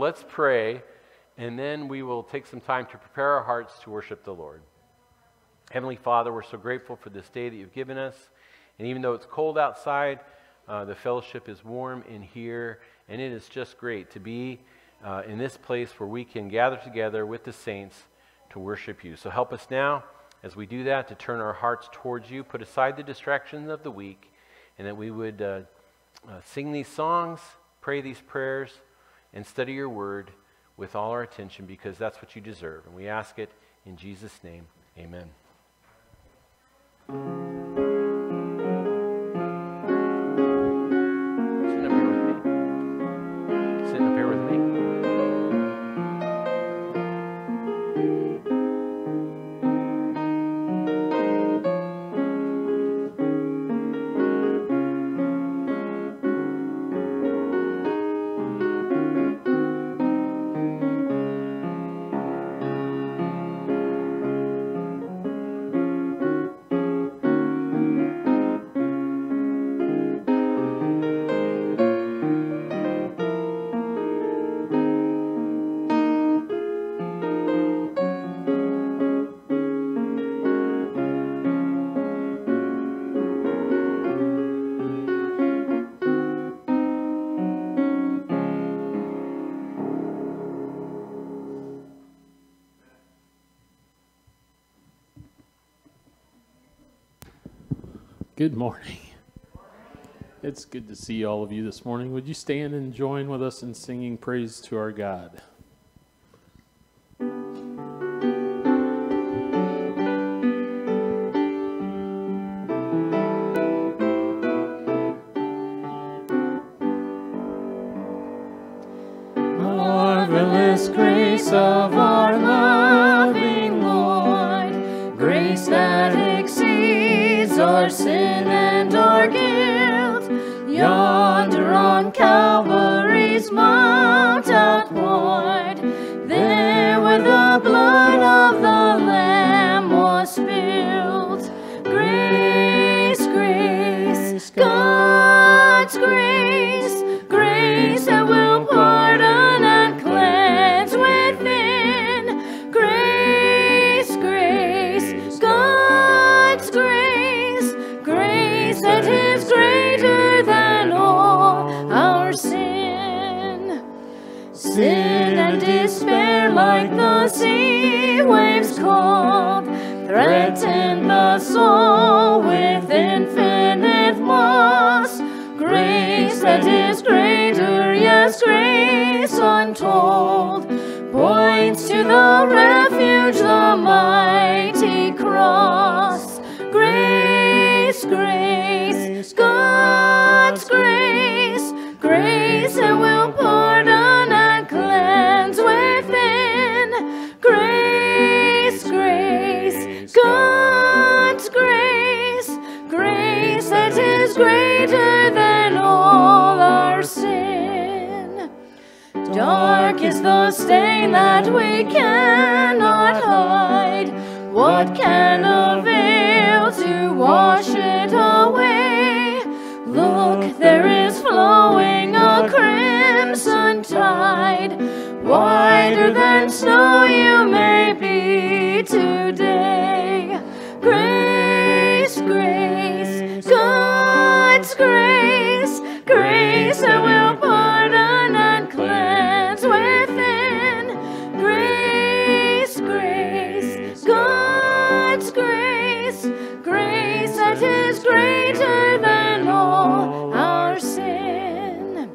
let's pray, and then we will take some time to prepare our hearts to worship the Lord. Heavenly Father, we're so grateful for this day that you've given us. And even though it's cold outside, uh, the fellowship is warm in here, and it is just great to be uh, in this place where we can gather together with the saints to worship you. So help us now as we do that to turn our hearts towards you, put aside the distractions of the week, and that we would uh, uh, sing these songs, pray these prayers, and study your word with all our attention because that's what you deserve. And we ask it in Jesus' name. Amen. Good morning. It's good to see all of you this morning. Would you stand and join with us in singing praise to our God? Like the sea waves cold, threaten the soul with infinite loss. Grace that is greater, yes, grace untold, points to the refuge, the mighty cross. Grace, grace, God's grace, Dark is the stain that we cannot hide. What can avail to wash it away? Look, there is flowing a crimson tide. Wider than snow you may be today. Grace, grace, God's grace, grace that will greater than all our sin.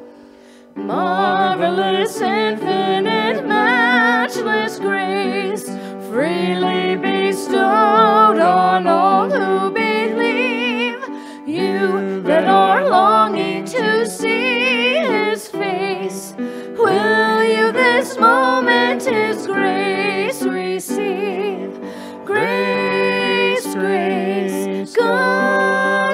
Marvelous, infinite, matchless grace, freely bestowed on all who believe. You that are longing to see His face, will you this moment His grace receive? Grace, grace,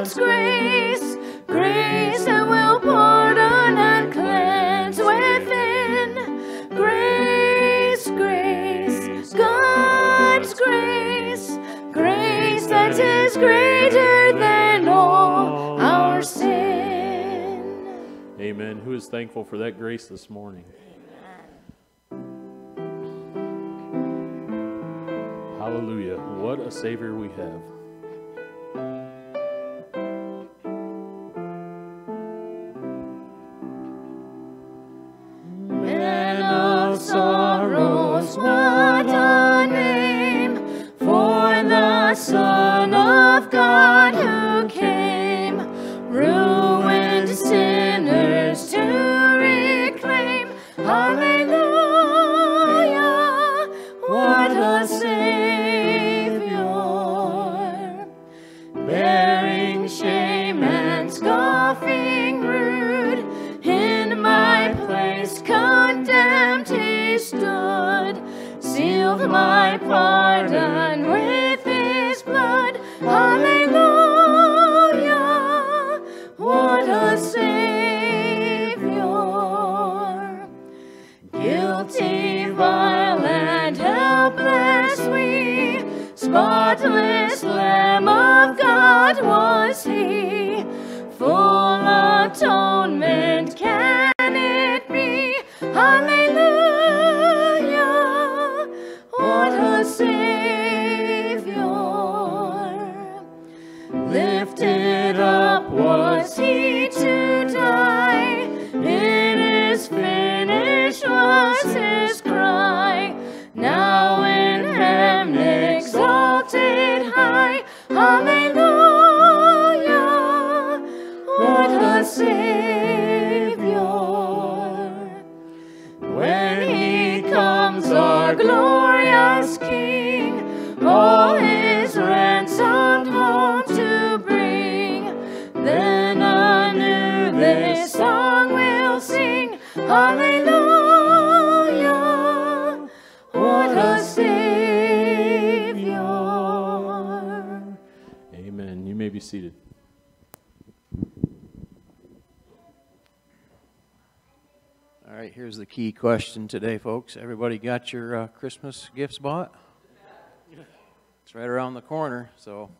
God's grace, grace that will pardon and cleanse within. Grace, grace, God's grace, grace that is greater than all our sin. Amen. Who is thankful for that grace this morning? Hallelujah. What a Savior we have. Man of sorrows, what a name for the Son of God The key question today, folks. Everybody got your uh, Christmas gifts bought? It's right around the corner, so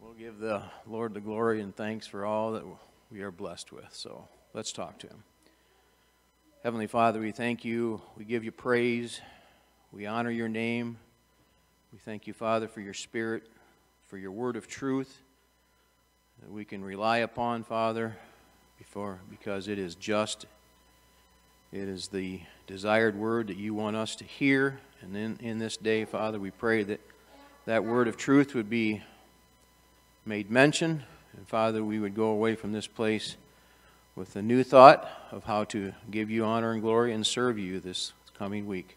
we'll give the Lord the glory and thanks for all that we are blessed with. So let's talk to Him. Heavenly Father, we thank you. We give you praise. We honor your name. We thank you, Father, for your spirit, for your word of truth that we can rely upon, Father, before, because it is just it is the desired word that you want us to hear. And then in this day, Father, we pray that that word of truth would be made mention. And Father, we would go away from this place with a new thought of how to give you honor and glory and serve you this coming week.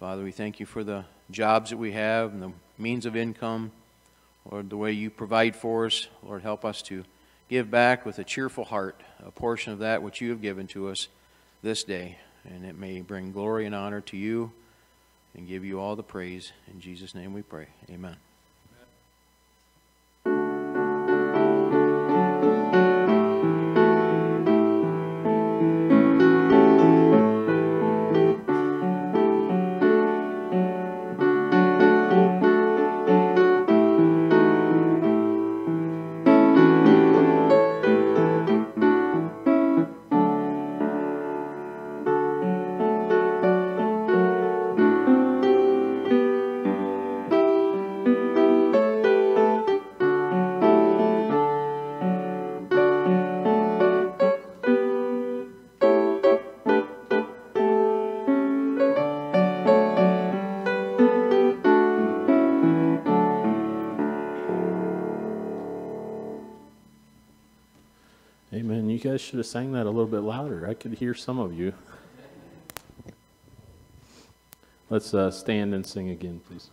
Father, we thank you for the jobs that we have and the means of income. Lord, the way you provide for us. Lord, help us to give back with a cheerful heart a portion of that which you have given to us this day, and it may bring glory and honor to you and give you all the praise. In Jesus' name we pray. Amen. Should have sang that a little bit louder. I could hear some of you. Let's uh, stand and sing again, please.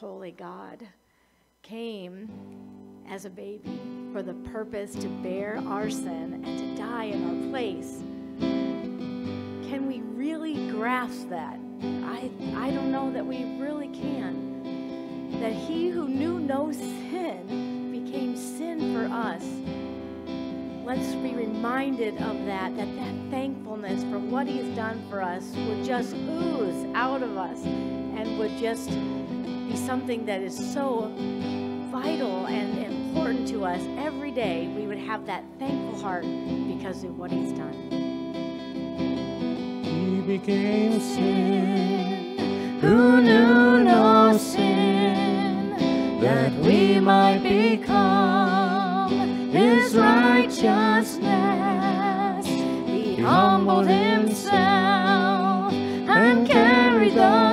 Holy God came as a baby for the purpose to bear our sin and to die in our place. Can we really grasp that? I, I don't know that we really can. That he who knew no sin became sin for us. Let's be reminded of that, that that thankfulness for what he has done for us would just ooze out of us and would just be something that is so vital and important to us every day. We would have that thankful heart because of what he's done. He became sin. who knew no sin, that we might become his righteousness. He humbled himself and carried the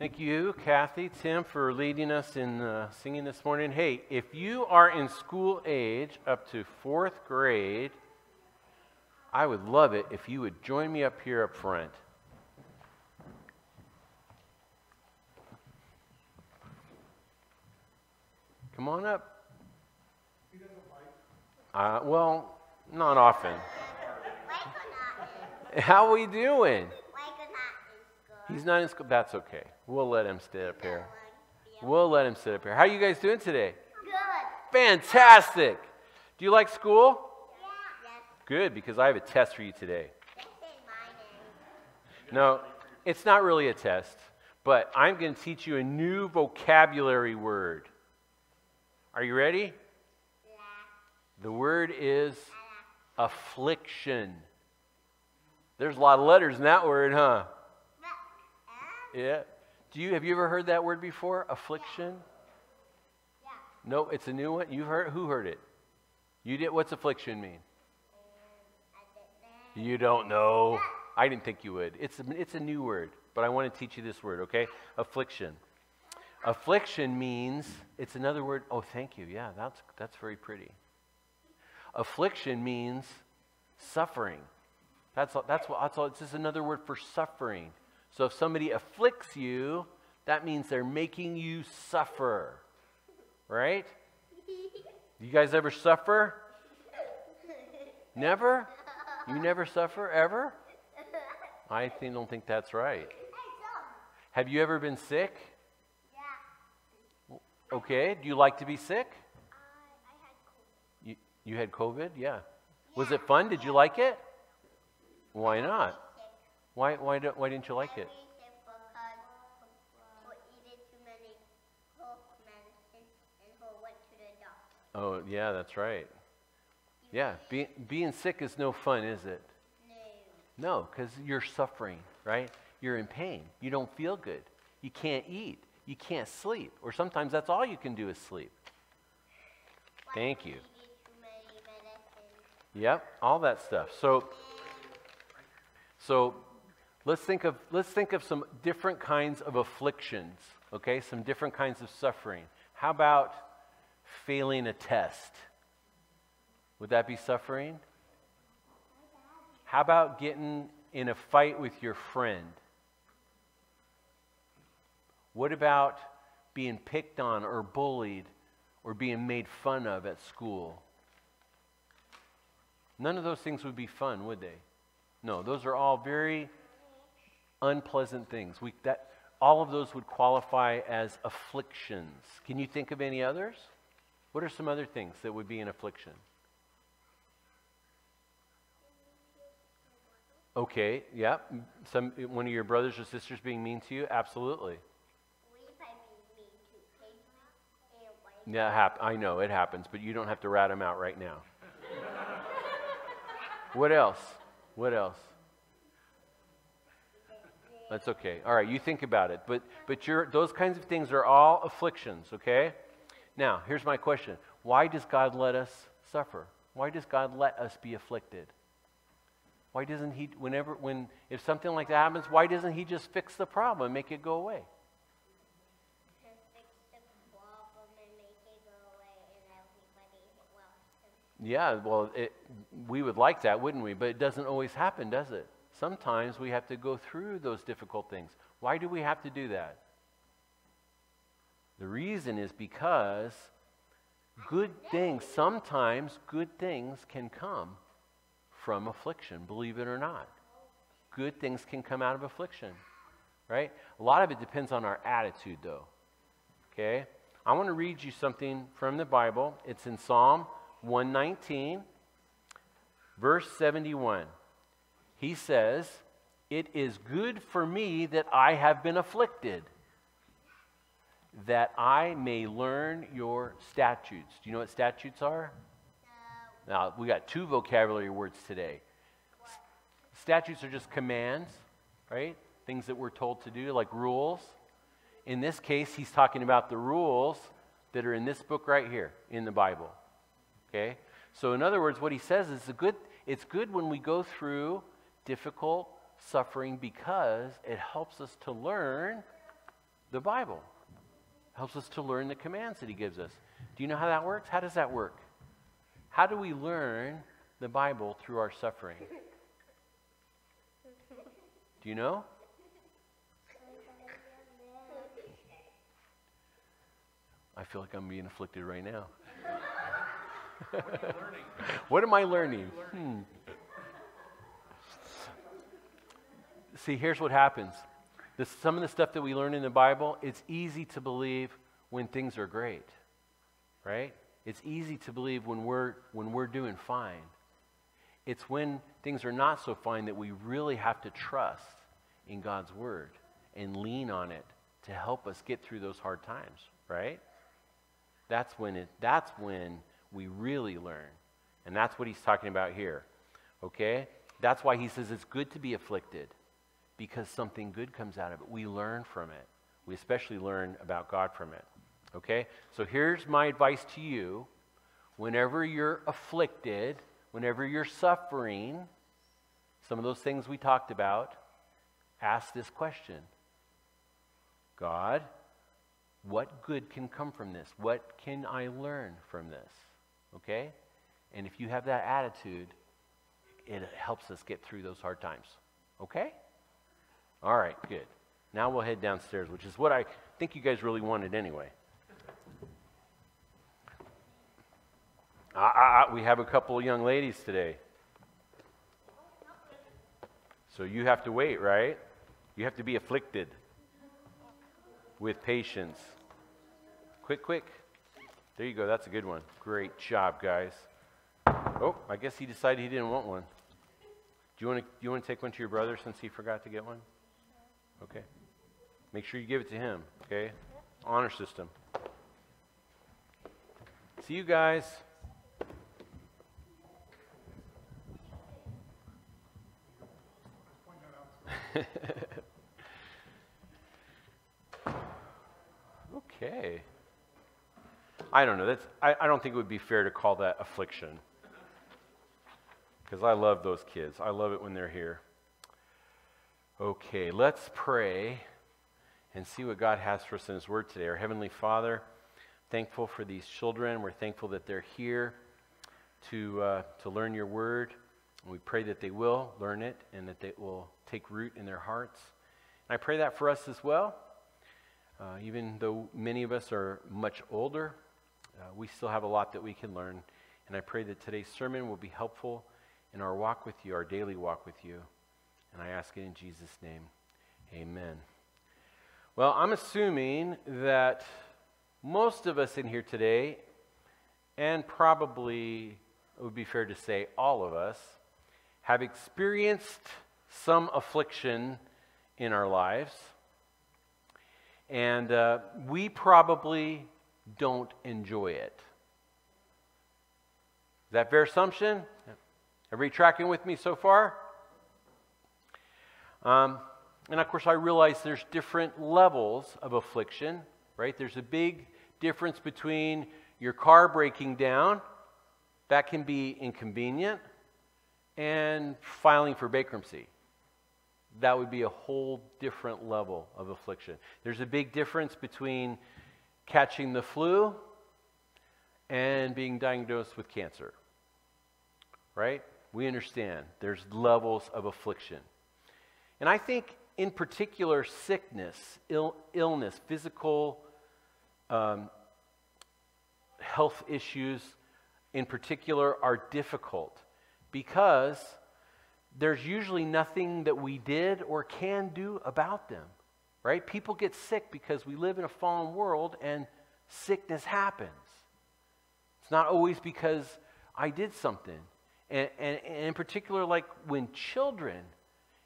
Thank you, Kathy, Tim, for leading us in uh, singing this morning. Hey, if you are in school age up to fourth grade, I would love it if you would join me up here up front. Come on up. Uh, well, not often. How we doing? He's not in school. That's okay. We'll let him sit up here. We'll let him sit up here. How are you guys doing today? Good. Fantastic. Do you like school? Yeah. Good, because I have a test for you today. No, it's not really a test, but I'm going to teach you a new vocabulary word. Are you ready? The word is affliction. There's a lot of letters in that word, huh? Yeah. Do you have you ever heard that word before? Affliction? Yeah. No, it's a new one. You heard who heard it? You did what's affliction mean? You don't know. I didn't think you would. It's a, it's a new word, but I want to teach you this word, okay? Affliction. Affliction means it's another word. Oh, thank you. Yeah, that's that's very pretty. Affliction means suffering. That's all, that's what that's all. It's just another word for suffering. So if somebody afflicts you, that means they're making you suffer. Right? Do you guys ever suffer? Never? You never suffer ever? I think, don't think that's right. Have you ever been sick? Yeah. Okay. Do you like to be sick? Uh, I had COVID. You, you had COVID? Yeah. Was it fun? Did you like it? Why not? Why, why, don't, why didn't you like it? Oh, yeah, that's right. Yeah, be, being sick is no fun, is it? No, because you're suffering, right? You're in pain. You don't feel good. You can't eat. You can't sleep. Or sometimes that's all you can do is sleep. Thank you. Yep, all that stuff. So, so let's think of let's think of some different kinds of afflictions. Okay, some different kinds of suffering. How about failing a test? Would that be suffering? How about getting in a fight with your friend? What about being picked on or bullied or being made fun of at school? None of those things would be fun, would they? No, those are all very unpleasant things. We, that, all of those would qualify as afflictions. Can you think of any others? What are some other things that would be an affliction? Okay, yeah. Some one of your brothers or sisters being mean to you? Absolutely. Yeah, hap- I know it happens, but you don't have to rat them out right now. what else? What else? That's okay. All right, you think about it. But but you those kinds of things are all afflictions, okay? Now, here's my question. Why does God let us suffer? Why does God let us be afflicted? Why doesn't he whenever when if something like that happens, why doesn't he just fix the problem and make it go away? Yeah, well, it, we would like that, wouldn't we? But it doesn't always happen, does it? Sometimes we have to go through those difficult things. Why do we have to do that? The reason is because good things, sometimes good things can come from affliction, believe it or not. Good things can come out of affliction, right? A lot of it depends on our attitude, though. Okay? I want to read you something from the Bible. It's in Psalm 119, verse 71. He says, It is good for me that I have been afflicted, that I may learn your statutes. Do you know what statutes are? No. Now, we got two vocabulary words today. Statutes are just commands, right? Things that we're told to do, like rules. In this case, he's talking about the rules that are in this book right here in the Bible. Okay? So, in other words, what he says is a good, it's good when we go through difficult suffering because it helps us to learn the Bible. helps us to learn the commands that he gives us. Do you know how that works? How does that work? How do we learn the Bible through our suffering? Do you know? I feel like I'm being afflicted right now. what am I learning? Hmm. See, here's what happens. Some of the stuff that we learn in the Bible, it's easy to believe when things are great, right? It's easy to believe when we're, when we're doing fine. It's when things are not so fine that we really have to trust in God's Word and lean on it to help us get through those hard times, right? That's when, it, that's when we really learn. And that's what he's talking about here. Okay? That's why he says it's good to be afflicted because something good comes out of it. We learn from it. We especially learn about God from it. Okay? So here's my advice to you. Whenever you're afflicted, whenever you're suffering, some of those things we talked about, ask this question God, what good can come from this? What can I learn from this? Okay? And if you have that attitude, it helps us get through those hard times. Okay? All right, good. Now we'll head downstairs, which is what I think you guys really wanted anyway. Uh, uh, we have a couple of young ladies today. So you have to wait, right? You have to be afflicted with patience. Quick, quick. There you go. That's a good one. Great job, guys. Oh, I guess he decided he didn't want one. Do you want to, do you want to take one to your brother since he forgot to get one? Okay. Make sure you give it to him, okay? Honor system. See you guys. okay. I don't know. That's, I, I don't think it would be fair to call that affliction. Because I love those kids. I love it when they're here. Okay, let's pray and see what God has for us in His Word today. Our Heavenly Father, thankful for these children. We're thankful that they're here to, uh, to learn your Word. And we pray that they will learn it and that it will take root in their hearts. And I pray that for us as well. Uh, even though many of us are much older, uh, we still have a lot that we can learn. And I pray that today's sermon will be helpful in our walk with you, our daily walk with you. And I ask it in Jesus' name. Amen. Well, I'm assuming that most of us in here today, and probably it would be fair to say all of us, have experienced some affliction in our lives. And uh, we probably don't enjoy it. Is that fair assumption? Everybody tracking with me so far? Um, and of course, I realize there's different levels of affliction, right? There's a big difference between your car breaking down, that can be inconvenient, and filing for bankruptcy. That would be a whole different level of affliction. There's a big difference between catching the flu and being diagnosed with cancer. Right? We understand there's levels of affliction. And I think, in particular, sickness, Ill, illness, physical um, health issues in particular are difficult because there's usually nothing that we did or can do about them, right? People get sick because we live in a fallen world and sickness happens. It's not always because I did something. And, and, and in particular, like when children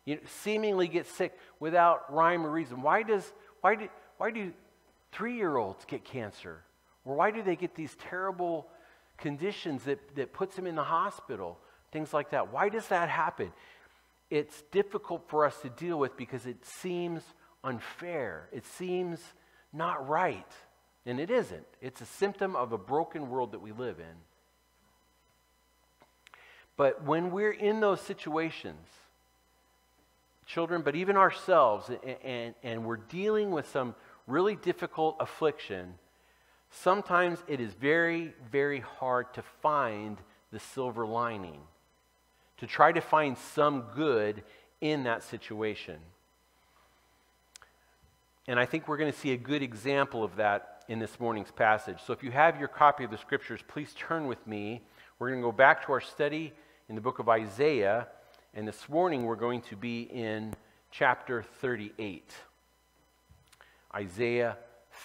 you know, seemingly get sick without rhyme or reason. Why, does, why, do, why do three year olds get cancer? Or why do they get these terrible conditions that, that puts them in the hospital? Things like that. Why does that happen? It's difficult for us to deal with because it seems unfair. It seems not right. And it isn't. It's a symptom of a broken world that we live in. But when we're in those situations, children, but even ourselves, and, and, we're dealing with some really difficult affliction, sometimes it is very, very hard to find the silver lining, to try to find some good in that situation. And I think we're going to see a good example of that in this morning's passage. So if you have your copy of the scriptures, please turn with me. We're going to go back to our study in the book of Isaiah. And this morning we're going to be in chapter 38. Isaiah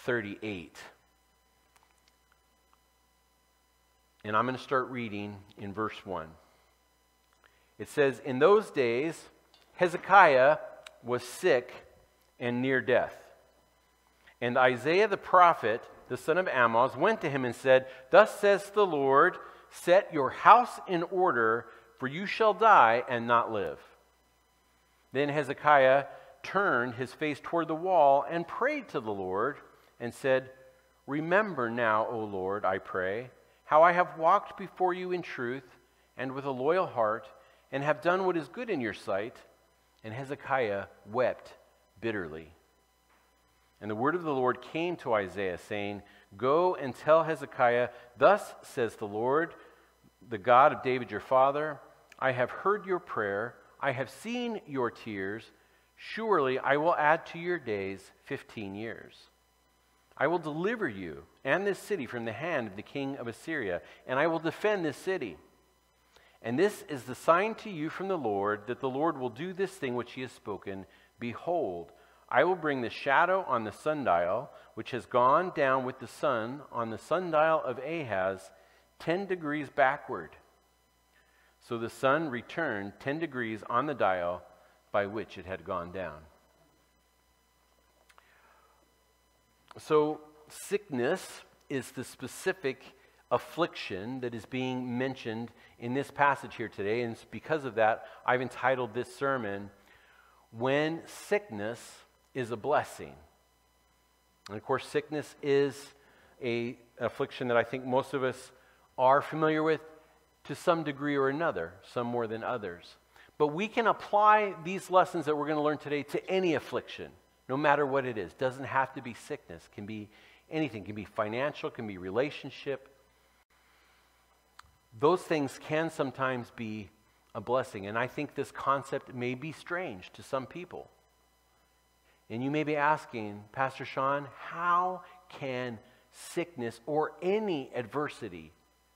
38. And I'm going to start reading in verse 1. It says, In those days, Hezekiah was sick and near death. And Isaiah the prophet, the son of Amoz, went to him and said, Thus says the Lord, set your house in order, for you shall die and not live. Then Hezekiah turned his face toward the wall and prayed to the Lord and said, Remember now, O Lord, I pray, how I have walked before you in truth and with a loyal heart, and have done what is good in your sight. And Hezekiah wept bitterly. And the word of the Lord came to Isaiah, saying, Go and tell Hezekiah, Thus says the Lord, the God of David your father, I have heard your prayer, I have seen your tears. Surely I will add to your days 15 years. I will deliver you and this city from the hand of the king of Assyria, and I will defend this city. And this is the sign to you from the Lord that the Lord will do this thing which he has spoken. Behold, I will bring the shadow on the sundial, which has gone down with the sun on the sundial of Ahaz, 10 degrees backward. So the sun returned 10 degrees on the dial by which it had gone down. So, sickness is the specific affliction that is being mentioned in this passage here today. And because of that, I've entitled this sermon, When Sickness is a Blessing. And of course, sickness is a affliction that I think most of us are familiar with to some degree or another, some more than others. But we can apply these lessons that we're going to learn today to any affliction, no matter what it is. Doesn't have to be sickness, can be anything, can be financial, can be relationship. Those things can sometimes be a blessing. And I think this concept may be strange to some people. And you may be asking, Pastor Sean, how can sickness or any adversity,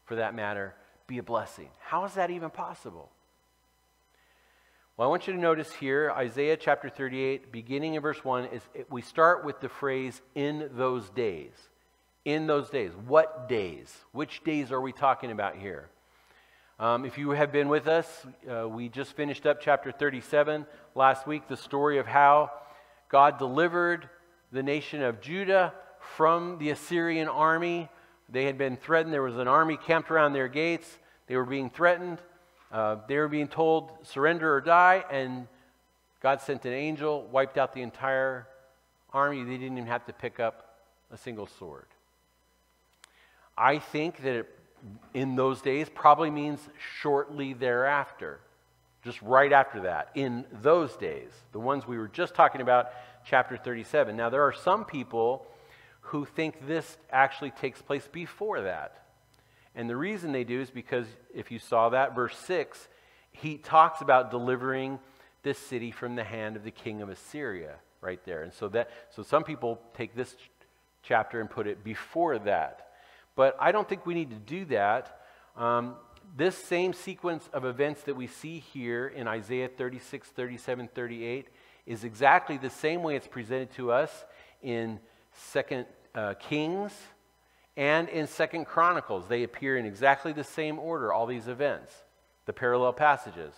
for that matter, be a blessing? How is that even possible? Well, I want you to notice here, Isaiah chapter 38, beginning in verse 1, is we start with the phrase, in those days. In those days. What days? Which days are we talking about here? Um, if you have been with us, uh, we just finished up chapter 37 last week, the story of how God delivered the nation of Judah from the Assyrian army. They had been threatened. There was an army camped around their gates. They were being threatened. Uh, they were being told, surrender or die. And God sent an angel, wiped out the entire army. They didn't even have to pick up a single sword. I think that it, in those days probably means shortly thereafter, just right after that, in those days, the ones we were just talking about, chapter 37. Now, there are some people who think this actually takes place before that. And the reason they do is because if you saw that, verse 6, he talks about delivering this city from the hand of the king of Assyria right there. And so that so some people take this chapter and put it before that. But I don't think we need to do that. Um, this same sequence of events that we see here in Isaiah 36, 37, 38 is exactly the same way it's presented to us in Second uh, Kings and in Second Chronicles. They appear in exactly the same order, all these events, the parallel passages.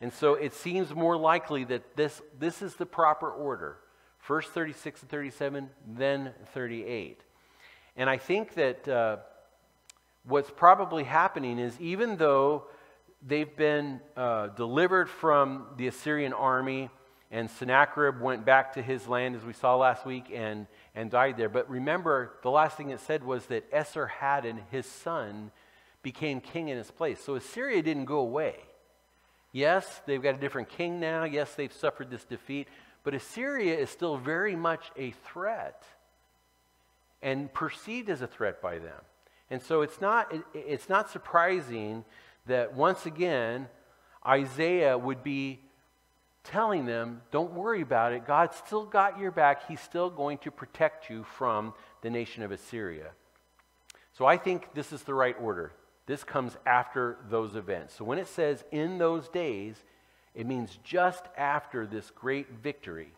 And so it seems more likely that this, this is the proper order. First 36 and 37, then 38. And I think that uh, what's probably happening is even though they've been uh, delivered from the Assyrian army, and Sennacherib went back to his land, as we saw last week, and, and died there. But remember, the last thing it said was that Esarhaddon, his son, became king in his place. So Assyria didn't go away. Yes, they've got a different king now. Yes, they've suffered this defeat. But Assyria is still very much a threat and perceived as a threat by them. And so it's not, it, it's not surprising that once again, Isaiah would be telling them, don't worry about it. God's still got your back. He's still going to protect you from the nation of Assyria. So I think this is the right order. This comes after those events. So when it says in those days, it means just after this great victory.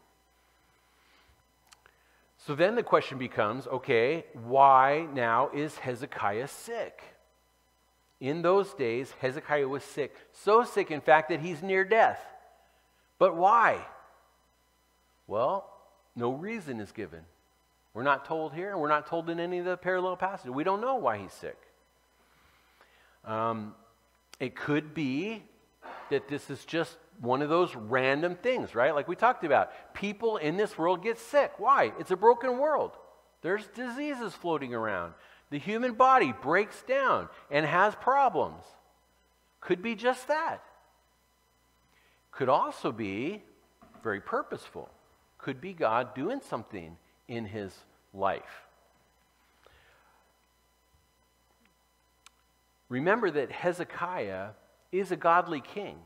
So then the question becomes okay, why now is Hezekiah sick? In those days, Hezekiah was sick. So sick, in fact, that he's near death. But why? Well, no reason is given. We're not told here, and we're not told in any of the parallel passages. We don't know why he's sick. Um, it could be that this is just one of those random things, right? Like we talked about. People in this world get sick. Why? It's a broken world. There's diseases floating around. The human body breaks down and has problems. Could be just that. Could also be very purposeful. Could be God doing something in his life. Remember that Hezekiah is a godly king.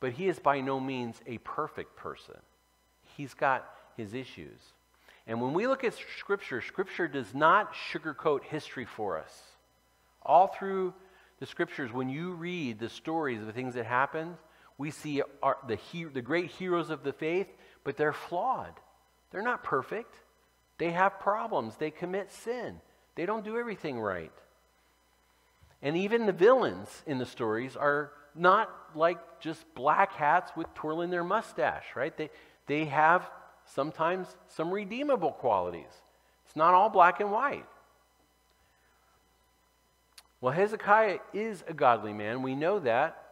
But he is by no means a perfect person. He's got his issues. And when we look at Scripture, Scripture does not sugarcoat history for us. All through the Scriptures, when you read the stories of the things that happened, we see our, the, the great heroes of the faith, but they're flawed. They're not perfect. They have problems. They commit sin. They don't do everything right. And even the villains in the stories are not like just black hats with twirling their mustache, right? They, they have sometimes some redeemable qualities. It's not all black and white. Well, Hezekiah is a godly man. We know that.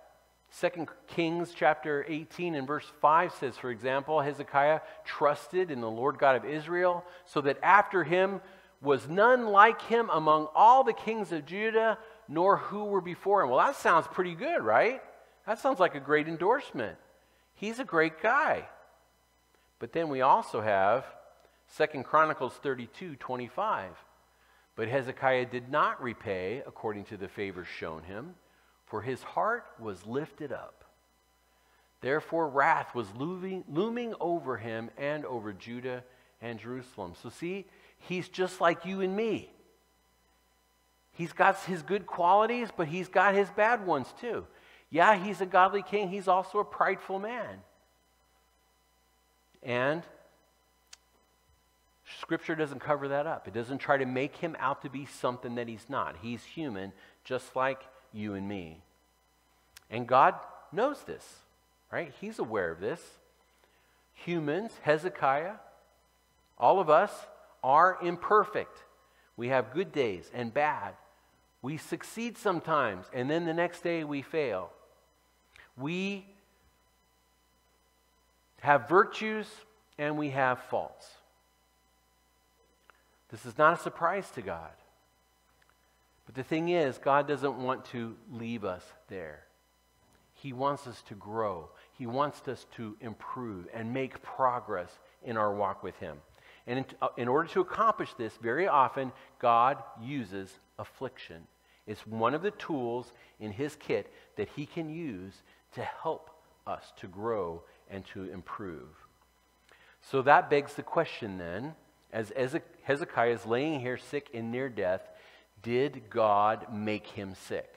Second Kings chapter 18 and verse 5 says, for example, Hezekiah trusted in the Lord God of Israel, so that after him was none like him among all the kings of Judah, nor who were before him. Well, that sounds pretty good, right? That sounds like a great endorsement. He's a great guy. But then we also have Second Chronicles 32 25. But Hezekiah did not repay according to the favor shown him, for his heart was lifted up. Therefore, wrath was looming, over him and over Judah and Jerusalem. So, see, he's just like you and me. He's got his good qualities, but he's got his bad ones too. Yeah, he's a godly king, he's also a prideful man. And Scripture doesn't cover that up. It doesn't try to make him out to be something that he's not. He's human, just like you and me. And God knows this, right? He's aware of this. Humans, Hezekiah, all of us are imperfect. We have good days and bad. We succeed sometimes, and then the next day we fail. We have virtues and we have faults. This is not a surprise to God. But the thing is, God doesn't want to leave us there. He wants us to grow. He wants us to improve and make progress in our walk with Him. And in, uh, in, order to accomplish this, very often God uses affliction. It's one of the tools in His kit that He can use to help us to grow and to improve. So that begs the question then, as Hezekiah is laying here sick and near death, did God make him sick?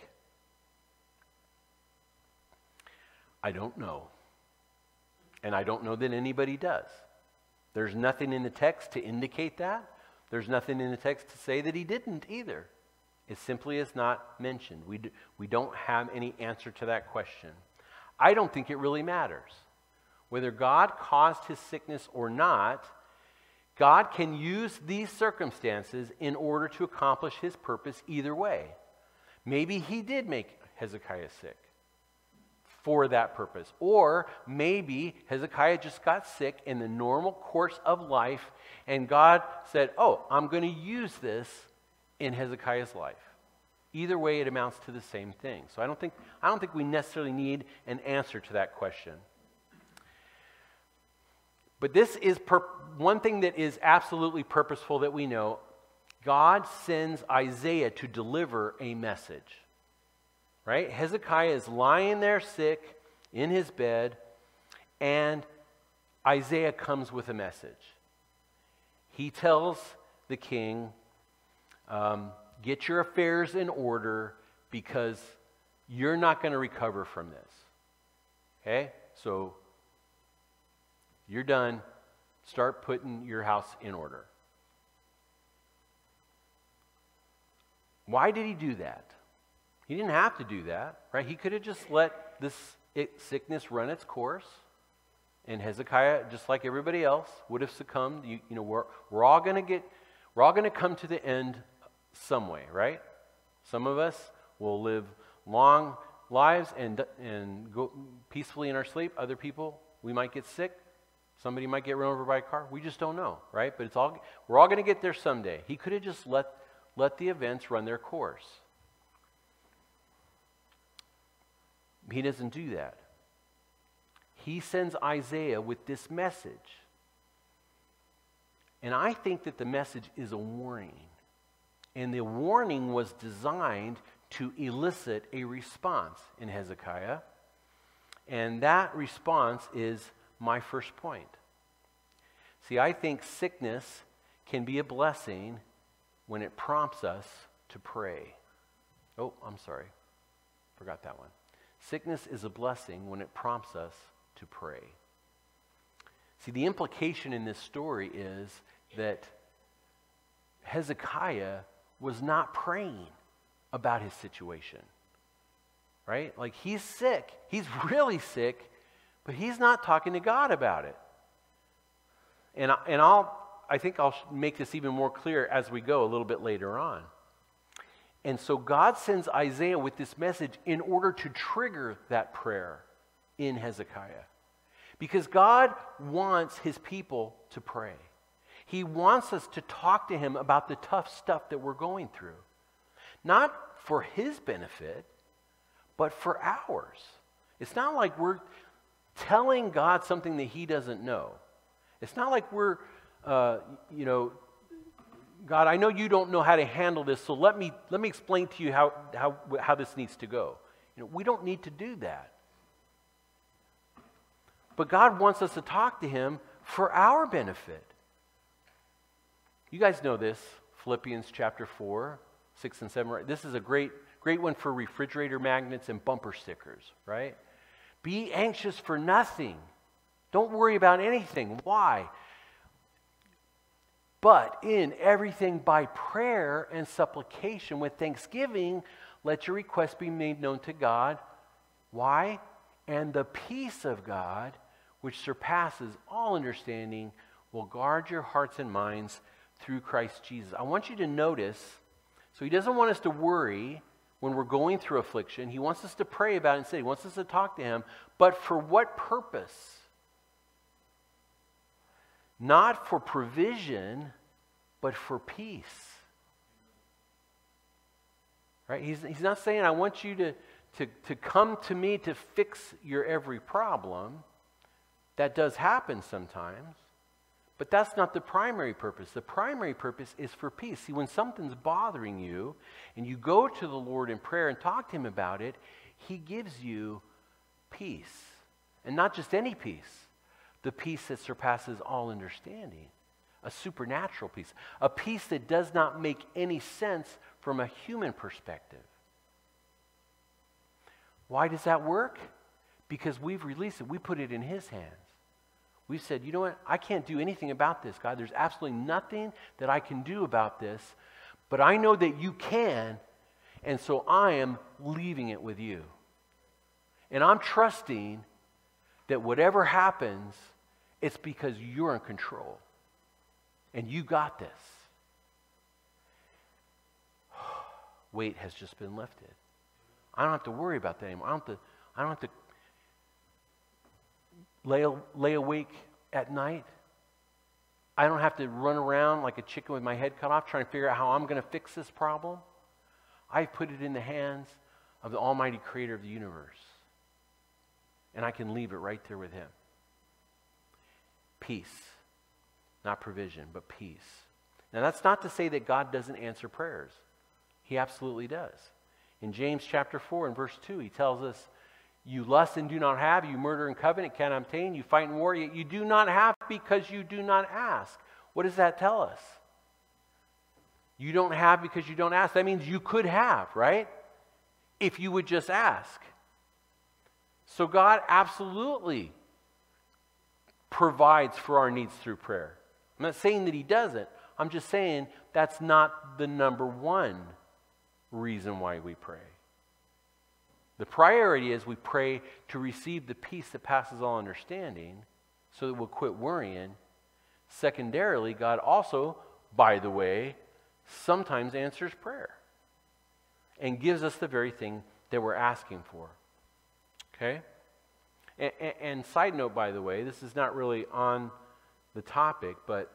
I don't know. And I don't know that anybody does. There's nothing in the text to indicate that. There's nothing in the text to say that he didn't either. It simply is not mentioned. We, do, we don't have any answer to that question. I don't think it really matters. Whether God caused his sickness or not, God can use these circumstances in order to accomplish his purpose either way. Maybe he did make Hezekiah sick for that purpose. Or maybe Hezekiah just got sick in the normal course of life, and God said, Oh, I'm going to use this in Hezekiah's life. Either way, it amounts to the same thing. So I don't think, I don't think we necessarily need an answer to that question. But this is one thing that is absolutely purposeful that we know God sends Isaiah to deliver a message. Right? Hezekiah is lying there sick in his bed, and Isaiah comes with a message. He tells the king, um, Get your affairs in order because you're not going to recover from this. Okay? So you're done. Start putting your house in order. Why did he do that? He didn't have to do that, right? He could have just let this sickness run its course. And Hezekiah, just like everybody else, would have succumbed. You, you know, we're, we're all going to get, we're all going to come to the end some way, right? Some of us will live long lives and, and go peacefully in our sleep. Other people, we might get sick. Somebody might get run over by a car. We just don't know, right? But it's all, we're all going to get there someday. He could have just let, let the events run their course. He doesn't do that. He sends Isaiah with this message. And I think that the message is a warning. And the warning was designed to elicit a response in Hezekiah. And that response is my first point. See, I think sickness can be a blessing when it prompts us to pray. Oh, I'm sorry. Forgot that one. Sickness is a blessing when it prompts us to pray. See, the implication in this story is that Hezekiah was not praying about his situation. Right? Like he's sick. He's really sick, but he's not talking to God about it. And, and I'll, I think I'll make this even more clear as we go a little bit later on. And so God sends Isaiah with this message in order to trigger that prayer in Hezekiah. Because God wants his people to pray. He wants us to talk to him about the tough stuff that we're going through. Not for his benefit, but for ours. It's not like we're telling God something that He doesn't know. It's not like we're, uh, you know, God, I know you don't know how to handle this, so let me, let me explain to you how, how, how this needs to go. You know, we don't need to do that. But God wants us to talk to Him for our benefit. You guys know this, Philippians chapter 4, 6 and 7. This is a great great one for refrigerator magnets and bumper stickers, right? Be anxious for nothing. Don't worry about anything. Why? But in everything by prayer and supplication with thanksgiving, let your requests be made known to God. Why? And the peace of God, which surpasses all understanding, will guard your hearts and minds through Christ Jesus. I want you to notice, so he doesn't want us to worry when we're going through affliction. He wants us to pray about it and say, he wants us to talk to him. But for what purpose? Not for provision, but for peace. Right? He's, he's not saying, I want you to, to, to come to me to fix your every problem. That does happen sometimes. But that's not the primary purpose. The primary purpose is for peace. See, when something's bothering you and you go to the Lord in prayer and talk to Him about it, He gives you peace. And not just any peace, the peace that surpasses all understanding, a supernatural peace, a peace that does not make any sense from a human perspective. Why does that work? Because we've released it, we put it in His hands. We said, you know what? I can't do anything about this, God. There's absolutely nothing that I can do about this, but I know that you can, and so I am leaving it with you. And I'm trusting that whatever happens, it's because you're in control. And you got this. Weight has just been lifted. I don't have to worry about that anymore. I don't have to, I don't have to lay, lay awake at night. I don't have to run around like a chicken with my head cut off trying to figure out how I'm going to fix this problem. I put it in the hands of the Almighty Creator of the universe. And I can leave it right there with Him. Peace. Not provision, but peace. Now, that's not to say that God doesn't answer prayers. He absolutely does. In James chapter 4 and verse 2, he tells us you lust and do not have. You murder and covenant cannot obtain. You fight and war, yet you do not have because you do not ask. What does that tell us? You don't have because you don't ask. That means you could have, right? If you would just ask. So God absolutely provides for our needs through prayer. I'm not saying that He doesn't. I'm just saying that's not the number one reason why we pray. The priority is we pray to receive the peace that passes all understanding so that we'll quit worrying. Secondarily, God also, by the way, sometimes answers prayer and gives us the very thing that we're asking for. Okay? And, and, and, side note, by the way, this is not really on the topic, but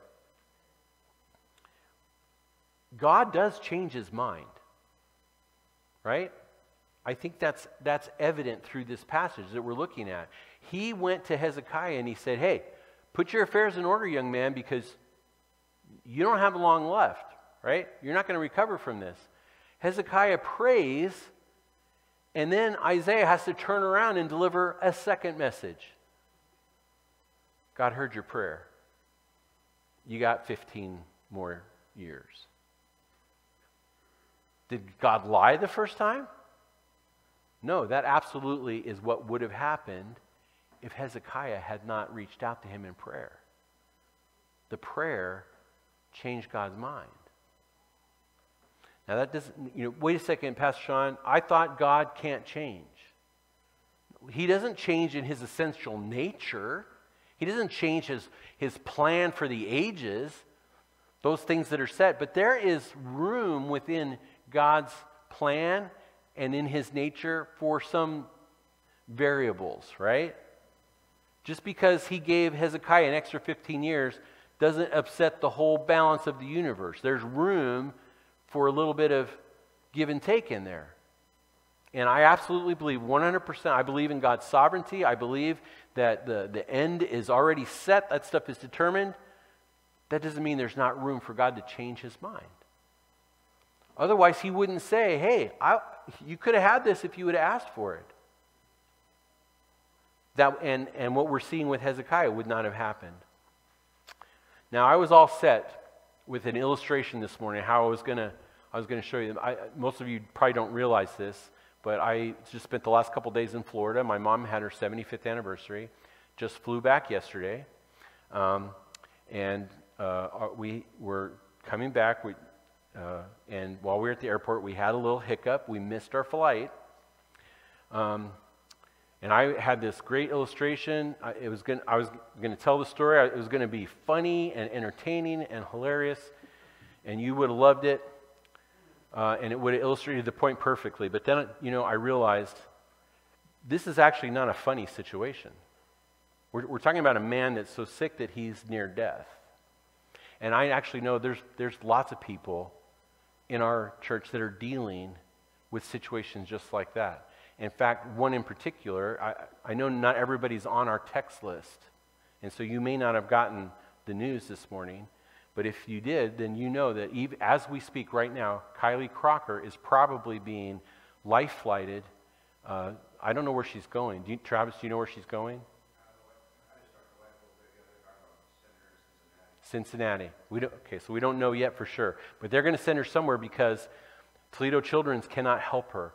God does change his mind. Right? I think that's, that's evident through this passage that we're looking at. He went to Hezekiah and he said, Hey, put your affairs in order, young man, because you don't have long left, right? You're not going to recover from this. Hezekiah prays, and then Isaiah has to turn around and deliver a second message. God heard your prayer. You got 15 more years. Did God lie the first time? No, that absolutely is what would have happened if Hezekiah had not reached out to him in prayer. The prayer changed God's mind. Now, that doesn't, you know, wait a second, Pastor Sean. I thought God can't change. He doesn't change in his essential nature, He doesn't change his, his plan for the ages, those things that are set. But there is room within God's plan and in his nature for some variables, right? Just because he gave Hezekiah an extra 15 years doesn't upset the whole balance of the universe. There's room for a little bit of give and take in there. And I absolutely believe 100%. I believe in God's sovereignty. I believe that the, the end is already set, that stuff is determined. That doesn't mean there's not room for God to change his mind. Otherwise, he wouldn't say, hey, I, you could have had this if you would have asked for it. That, and, and what we're seeing with Hezekiah would not have happened. Now, I was all set with an illustration this morning how I was going to I was going to show you. I, most of you probably don't realize this, but I just spent the last couple days in Florida. My mom had her 75th anniversary, just flew back yesterday. Um, and uh, we were coming back, we, uh, and while we were at the airport, we had a little hiccup. We missed our flight. Um, and I had this great illustration. I, it was gonna, I was going to tell the story. It was going to be funny and entertaining and hilarious, and you would have loved it, uh, and it would have illustrated the point perfectly. But then, you know, I realized this is actually not a funny situation. We're, we're talking about a man that's so sick that he's near death. And I actually know there's, there's lots of people in our church that are dealing with situations just like that. In fact, one in particular, I, I know not everybody's on our text list. And so you may not have gotten the news this morning. But if you did, then you know that even, as we speak right now, Kylie Crocker is probably being life flighted. Uh, I don't know where she's going. Do you, Travis, do you know where she's going? Cincinnati. We don't, okay, so we don't know yet for sure. But they're going to send her somewhere because Toledo Children's cannot help her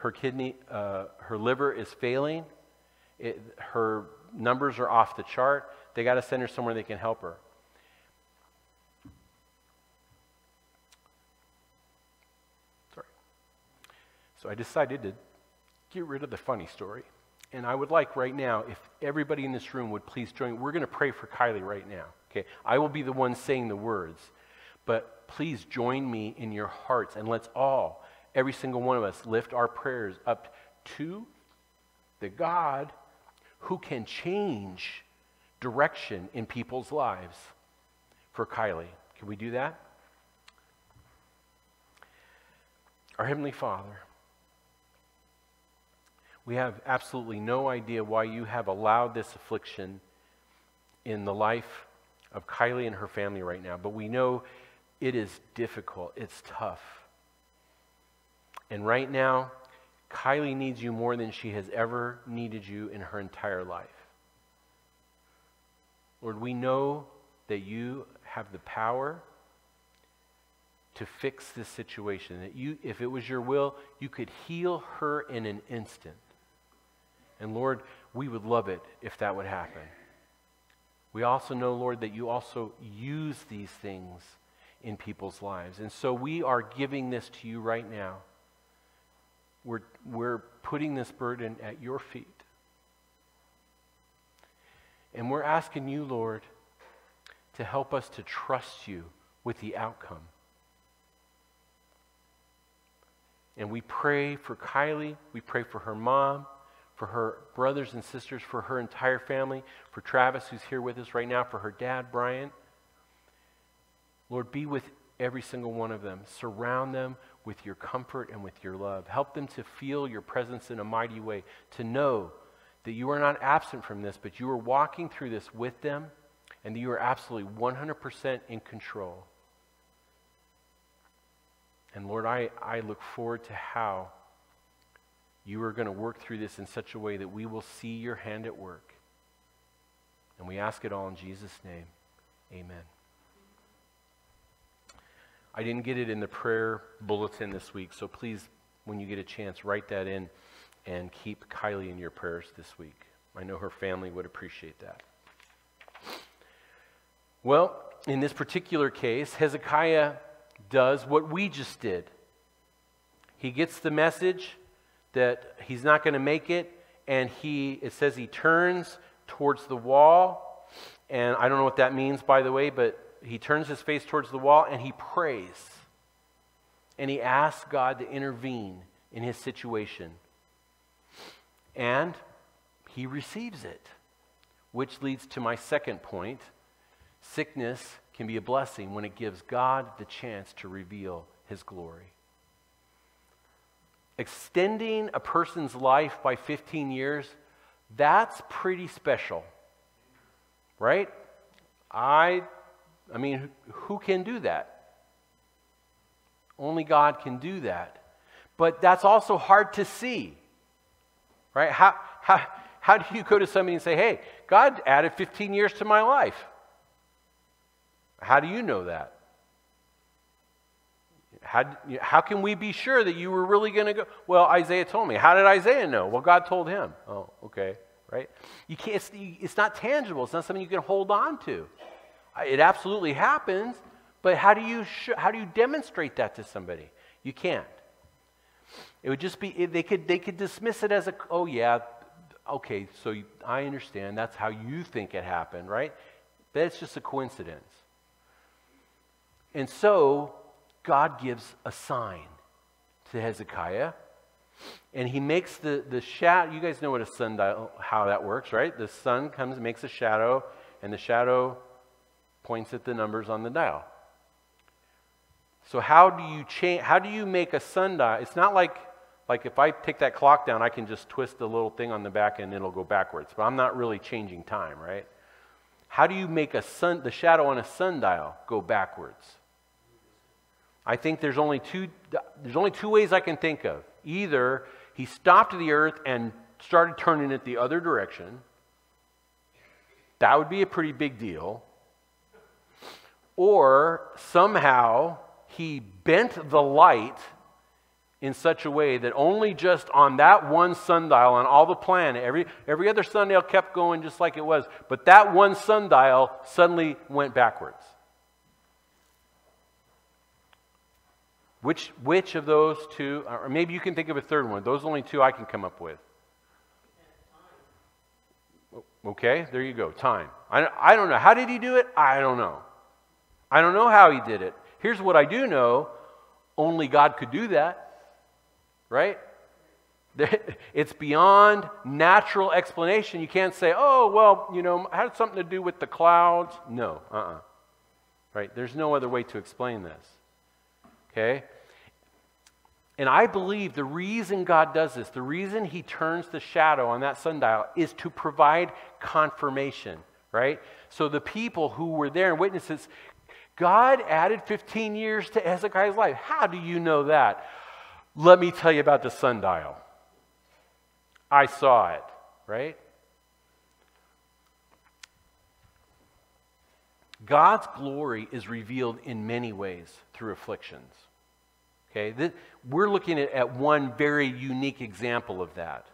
her kidney, uh, her liver is failing. It, her numbers are off the chart. They got to send her somewhere they can help her. Sorry. So I decided to get rid of the funny story. And I would like right now, if everybody in this room would please join, we're going to pray for Kylie right now. Okay, I will be the one saying the words, but please join me in your hearts and let's all every single one of us lift our prayers up to the God who can change direction in people's lives for Kylie. Can we do that? Our Heavenly Father, we have absolutely no idea why you have allowed this affliction in the life of Kylie and her family right now, but we know it is difficult, it's tough. And right now, Kylie needs you more than she has ever needed you in her entire life. Lord, we know that you have the power to fix this situation. That you, if it was your will, you could heal her in an instant. And Lord, we would love it if that would happen. We also know, Lord, that you also use these things in people's lives. And so we are giving this to you right now. We're, we're putting this burden at your feet. And we're asking you, Lord, to help us to trust you with the outcome. And we pray for Kylie, we pray for her mom, for her brothers and sisters, for her entire family, for Travis, who's here with us right now, for her dad, Brian. Lord, be with every single one of them. Surround them with your comfort and with your love. Help them to feel your presence in a mighty way, to know that you are not absent from this, but you are walking through this with them, and that you are absolutely 100% in control. And Lord, I, I look forward to how you are going to work through this in such a way that we will see your hand at work. And we ask it all in Jesus' name. Amen. I didn't get it in the prayer bulletin this week, so please, when you get a chance, write that in and keep Kylie in your prayers this week. I know her family would appreciate that. Well, in this particular case, Hezekiah does what we just did. He gets the message that he's not going to make it, and he it says he turns towards the wall. And I don't know what that means, by the way, but he turns his face towards the wall and he prays. And he asks God to intervene in his situation. And he receives it, which leads to my second point. Sickness can be a blessing when it gives God the chance to reveal his glory. Extending a person's life by 15 years, that's pretty special. Right? I I mean, who can do that? Only God can do that. But that's also hard to see, right? How, how, how do you go to somebody and say, hey, God added 15 years to my life? How do you know that? How, how can we be sure that you were really going to go? Well, Isaiah told me. How did Isaiah know? Well, God told him. Oh, okay, right? You can't, it's, it's not tangible. It's not something you can hold on to. It absolutely happens, but how do you, how do you demonstrate that to somebody? You can't. It would just be, they could, they could dismiss it as a, oh, yeah, okay, so you, I understand. That's how you think it happened, right? But it's just a coincidence. And so, God gives a sign to Hezekiah. And he makes the, the shadow, you guys know what a sundial, how that works, right? The sun comes, makes a shadow, and the shadow points at the numbers on the dial. So how do you change, how do you make a sundial? It's not like, like if I take that clock down, I can just twist the little thing on the back and it'll go backwards. But I'm not really changing time, right? How do you make a sun, the shadow on a sundial go backwards? I think there's only two, there's only two ways I can think of. Either he stopped the earth and started turning it the other direction. That would be a pretty big deal. Or somehow he bent the light in such a way that only just on that one sundial on all the planet, every, every other sundial kept going just like it was, but that one sundial suddenly went backwards. Which, which of those two, or maybe you can think of a third one. Those only two I can come up with. Okay, there you go. Time. I, I don't know. How did he do it? I don't know. I don't know how he did it. Here's what I do know only God could do that, right? It's beyond natural explanation. You can't say, oh, well, you know, had something to do with the clouds. No, uh uh Right? There's no other way to explain this. Okay? And I believe the reason God does this, the reason He turns the shadow on that sundial is to provide confirmation, right? So the people who were there and witnesses, God added 15 years to Hezekiah's life. How do you know that? Let me tell you about the sundial. I saw it, right? God's glory is revealed in many ways through afflictions. Okay, this, we're looking at, at one very unique example of that.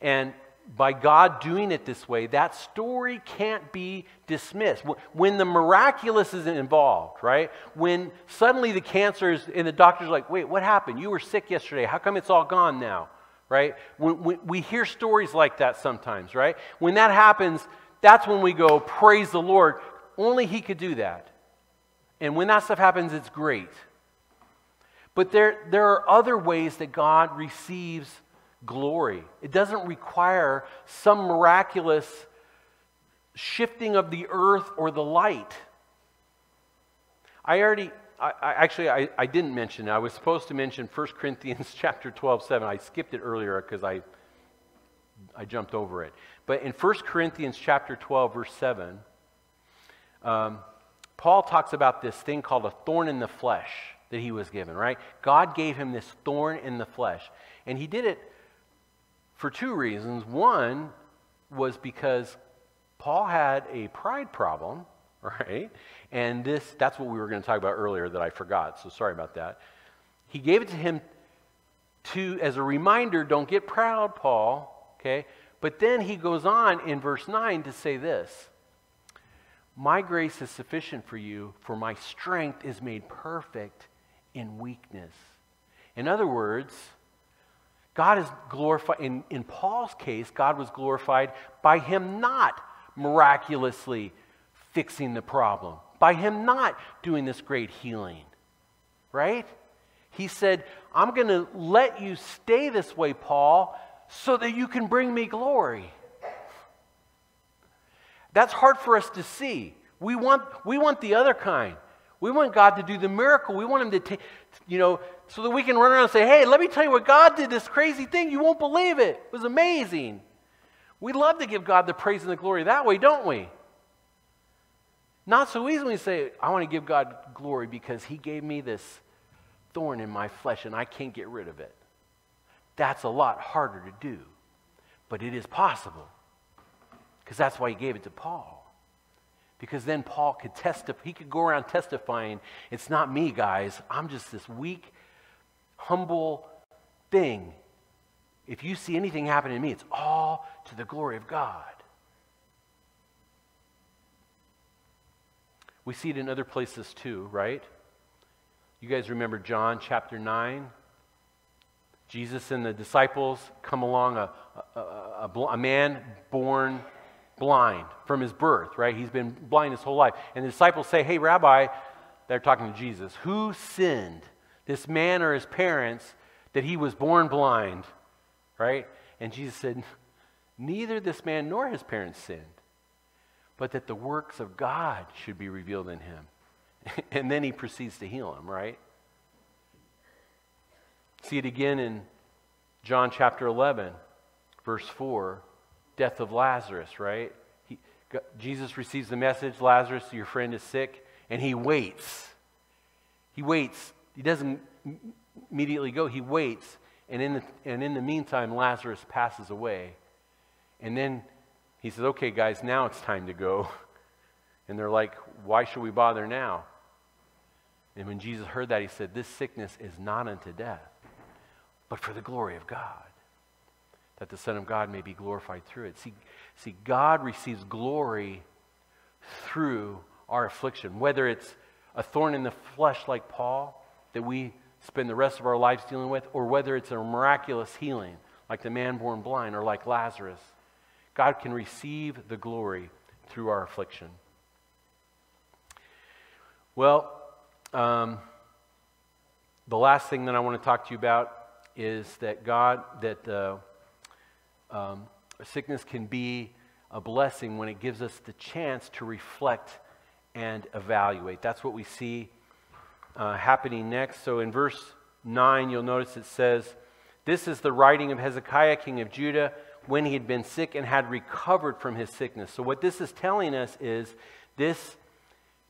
And by God doing it this way, that story can't be dismissed. When the miraculous is involved, right? When suddenly the cancer is, and the doctor's like, wait, what happened? You were sick yesterday. How come it's all gone now? Right? When, when we hear stories like that sometimes, right? When that happens, that's when we go, praise the Lord. Only He could do that. And when that stuff happens, it's great. But there, there are other ways that God receives glory. It doesn't require some miraculous shifting of the earth or the light. I already, I, I actually, I, I didn't mention it. I was supposed to mention 1 Corinthians chapter 12, 7. I skipped it earlier because I, I jumped over it. But in 1 Corinthians chapter 12, verse 7, um, Paul talks about this thing called a thorn in the flesh that he was given, right? God gave him this thorn in the flesh. And he did it for two reasons. One was because Paul had a pride problem, right? And this that's what we were going to talk about earlier that I forgot. So sorry about that. He gave it to him to as a reminder, don't get proud, Paul, okay? But then he goes on in verse 9 to say this. My grace is sufficient for you, for my strength is made perfect in weakness. In other words, God is glorified, in, in Paul's case, God was glorified by him not miraculously fixing the problem, by him not doing this great healing, right? He said, I'm going to let you stay this way, Paul, so that you can bring me glory. That's hard for us to see. We want, we want the other kind. We want God to do the miracle. We want Him to take, you know, so that we can run around and say, hey, let me tell you what God did, this crazy thing. You won't believe it. It was amazing. We love to give God the praise and the glory that way, don't we? Not so we say, I want to give God glory because He gave me this thorn in my flesh and I can't get rid of it. That's a lot harder to do, but it is possible because that's why He gave it to Paul. Because then Paul could testify, he could go around testifying, it's not me, guys. I'm just this weak, humble thing. If you see anything happen to me, it's all to the glory of God. We see it in other places too, right? You guys remember John chapter 9? Jesus and the disciples come along, a, a, a, a, man born blind from his birth, right? He's been blind his whole life. And the disciples say, Hey, Rabbi, they're talking to Jesus, who sinned, this man or his parents, that he was born blind, right? And Jesus said, Neither this man nor his parents sinned, but that the works of God should be revealed in him. and then he proceeds to heal him, right? See it again in John chapter 11, verse 4, death of Lazarus, right? He, Jesus receives the message Lazarus, your friend is sick, and he waits. He waits. He doesn't immediately go, he waits. And in the, and in the meantime, Lazarus passes away. And then he says, Okay, guys, now it's time to go. And they're like, Why should we bother now? And when Jesus heard that, he said, This sickness is not unto death, but for the glory of God, that the Son of God may be glorified through it. See, see God receives glory through our affliction, whether it's a thorn in the flesh like Paul that we spend the rest of our lives dealing with, or whether it's a miraculous healing like the man born blind or like Lazarus. God can receive the glory through our affliction. Well, um, the last thing that I want to talk to you about is that God, that uh, um, sickness can be a blessing when it gives us the chance to reflect and evaluate. That's what we see uh, happening next. So in verse 9, you'll notice it says, This is the writing of Hezekiah, king of Judah, when he had been sick and had recovered from his sickness. So what this is telling us is this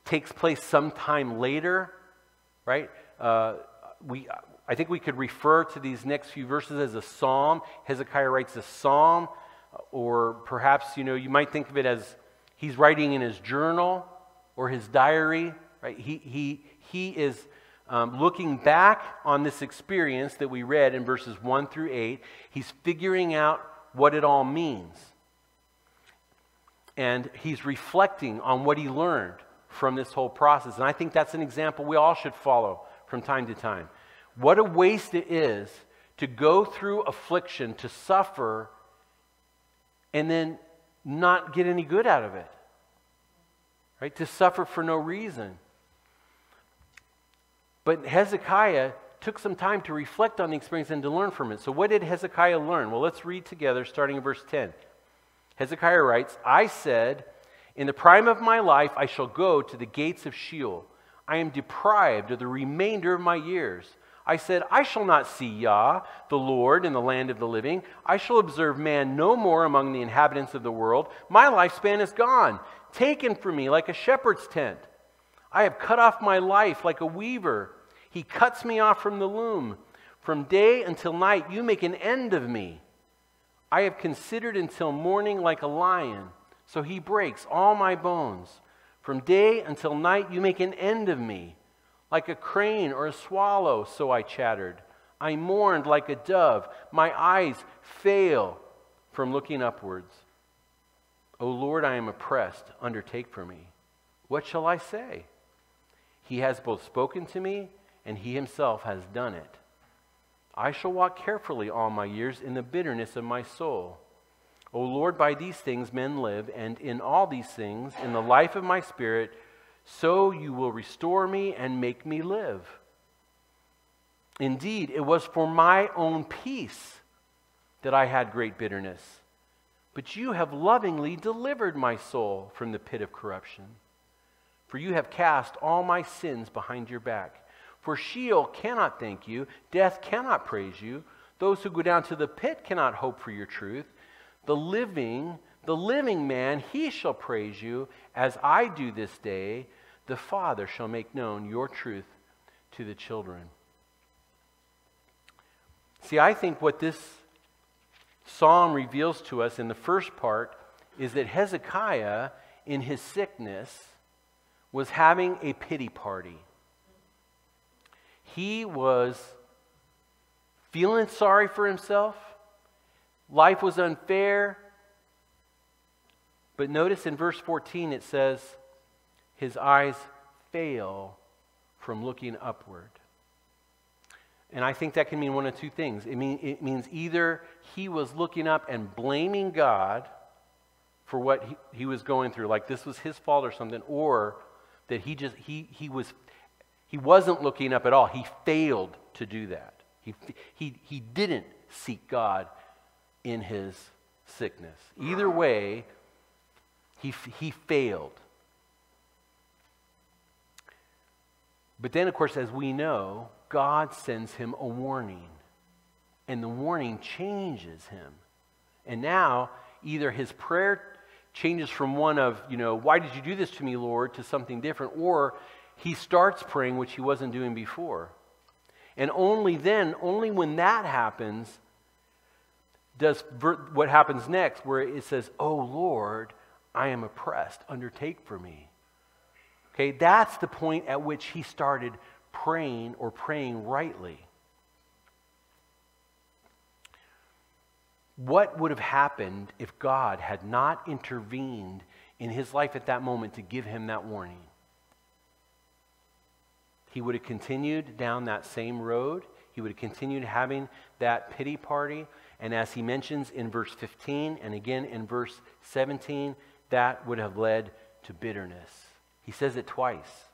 takes place sometime later, right? Uh, we, I think we could refer to these next few verses as a psalm. Hezekiah writes a psalm, or perhaps, you know, you might think of it as he's writing in his journal or his diary, right? He, he, he is um, looking back on this experience that we read in verses 1 through 8. He's figuring out what it all means. And he's reflecting on what he learned from this whole process. And I think that's an example we all should follow from time to time. What a waste it is to go through affliction, to suffer, and then not get any good out of it. Right? To suffer for no reason. But Hezekiah took some time to reflect on the experience and to learn from it. So, what did Hezekiah learn? Well, let's read together starting in verse 10. Hezekiah writes, I said, in the prime of my life, I shall go to the gates of Sheol. I am deprived of the remainder of my years. I said, I shall not see Yah, the Lord, in the land of the living. I shall observe man no more among the inhabitants of the world. My lifespan is gone, taken from me like a shepherd's tent. I have cut off my life like a weaver. He cuts me off from the loom. From day until night, you make an end of me. I have considered until morning like a lion. So he breaks all my bones. From day until night, you make an end of me. Like a crane or a swallow, so I chattered. I mourned like a dove. My eyes fail from looking upwards. O Lord, I am oppressed. Undertake for me. What shall I say? He has both spoken to me, and he himself has done it. I shall walk carefully all my years in the bitterness of my soul. O Lord, by these things men live, and in all these things, in the life of my spirit, so you will restore me and make me live. Indeed, it was for my own peace that I had great bitterness. But you have lovingly delivered my soul from the pit of corruption. For you have cast all my sins behind your back. For Sheol cannot thank you, death cannot praise you. Those who go down to the pit cannot hope for your truth. The living, the living man, he shall praise you, as I do this day. The Father shall make known your truth to the children. See, I think what this psalm reveals to us in the first part is that Hezekiah in his sickness was having a pity party. He was feeling sorry for himself. Life was unfair. But notice in verse 14 it says, his eyes fail from looking upward. And I think that can mean one of two things. It, mean, it means either he was looking up and blaming God for what he, he was going through, like this was his fault or something, or that he just he he was he wasn't looking up at all. He failed to do that. He he he didn't seek God in his sickness. Either way, he he failed. But then, of course, as we know, God sends him a warning. And the warning changes him. And now, either his prayer changes from one of, you know, why did you do this to me, Lord, to something different, or he starts praying, which he wasn't doing before. And only then, only when that happens, does what happens next, where it says, Oh Lord, I am oppressed, undertake for me. Okay, that's the point at which he started praying or praying rightly. What would have happened if God had not intervened in his life at that moment to give him that warning? He would have continued down that same road. He would have continued having that pity party. And as he mentions in verse 15 and again in verse 17, that would have led to bitterness. He says it twice.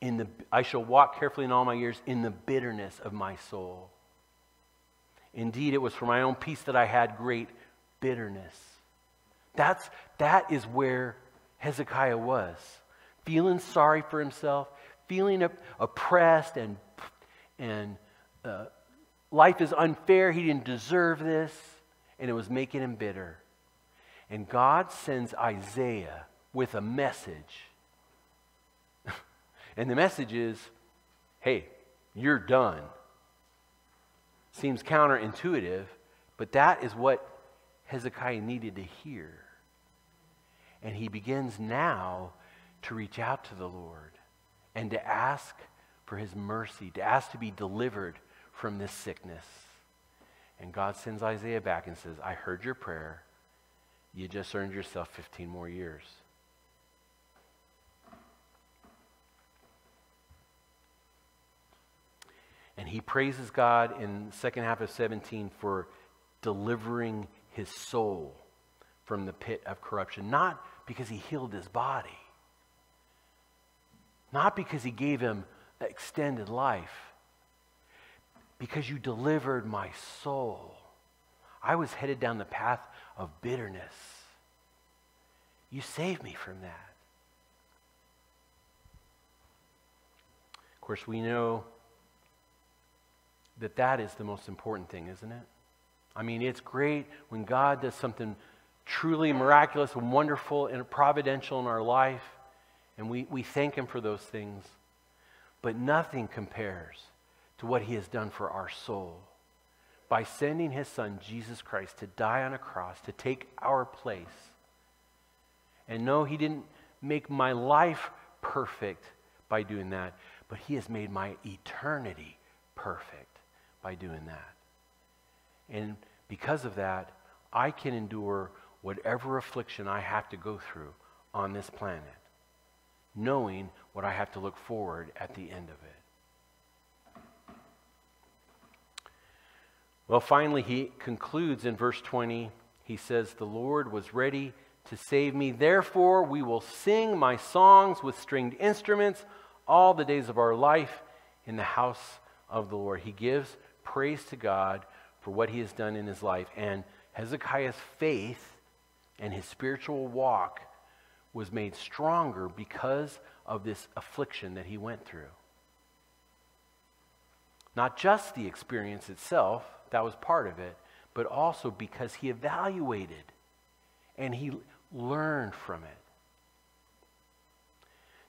In the, I shall walk carefully in all my years in the bitterness of my soul. Indeed, it was for my own peace that I had great bitterness. That's, that is where Hezekiah was. Feeling sorry for himself, feeling oppressed, and, and uh, life is unfair. He didn't deserve this, and it was making him bitter. And God sends Isaiah with a message and the message is hey, you're done. Seems counterintuitive, but that is what Hezekiah needed to hear. And he begins now to reach out to the Lord and to ask for his mercy, to ask to be delivered from this sickness. And God sends Isaiah back and says, I heard your prayer. You just earned yourself 15 more years. And he praises God in second half of 17 for delivering his soul from the pit of corruption. Not because he healed his body, not because he gave him extended life, because you delivered my soul. I was headed down the path of bitterness. You saved me from that. Of course, we know that that is the most important thing, isn't it? I mean, it's great when God does something truly miraculous and wonderful and providential in our life, and we, we thank Him for those things. But nothing compares to what He has done for our soul by sending His Son, Jesus Christ, to die on a cross, to take our place. And no, He didn't make my life perfect by doing that, but He has made my eternity perfect by doing that. And because of that, I can endure whatever affliction I have to go through on this planet, knowing what I have to look forward at the end of it. Well, finally, he concludes in verse 20. He says, The Lord was ready to save me. Therefore, we will sing my songs with stringed instruments all the days of our life in the house of the Lord. He gives praise to God for what he has done in his life. And Hezekiah's faith and his spiritual walk was made stronger because of this affliction that he went through. Not just the experience itself, that was part of it, but also because he evaluated and he learned from it.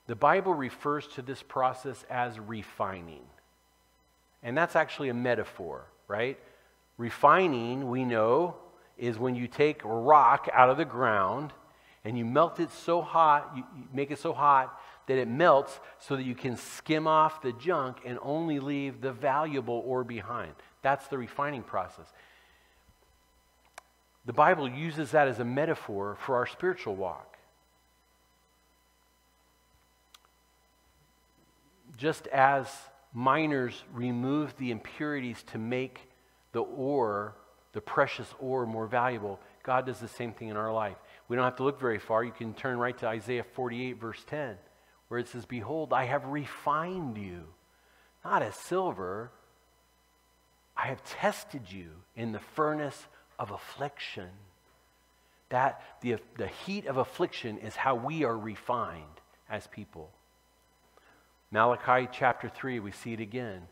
The Bible refers to this process as refining. And that's actually a metaphor, right? Refining, we know, is when you take rock out of the ground And you melt it so hot, you, make it so hot that it melts so that you can skim off the junk and only leave the valuable ore behind. That's the refining process. The Bible uses that as a metaphor for our spiritual walk. Just as miners remove the impurities to make the ore, the precious ore, more valuable, God does the same thing in our life. We don't have to look very far. You can turn right to Isaiah 48, verse 10, where it says, Behold, I have refined you, not as silver. I have tested you in the furnace of affliction. That the, the heat of affliction is how we are refined as people. Malachi chapter 3, we see it again.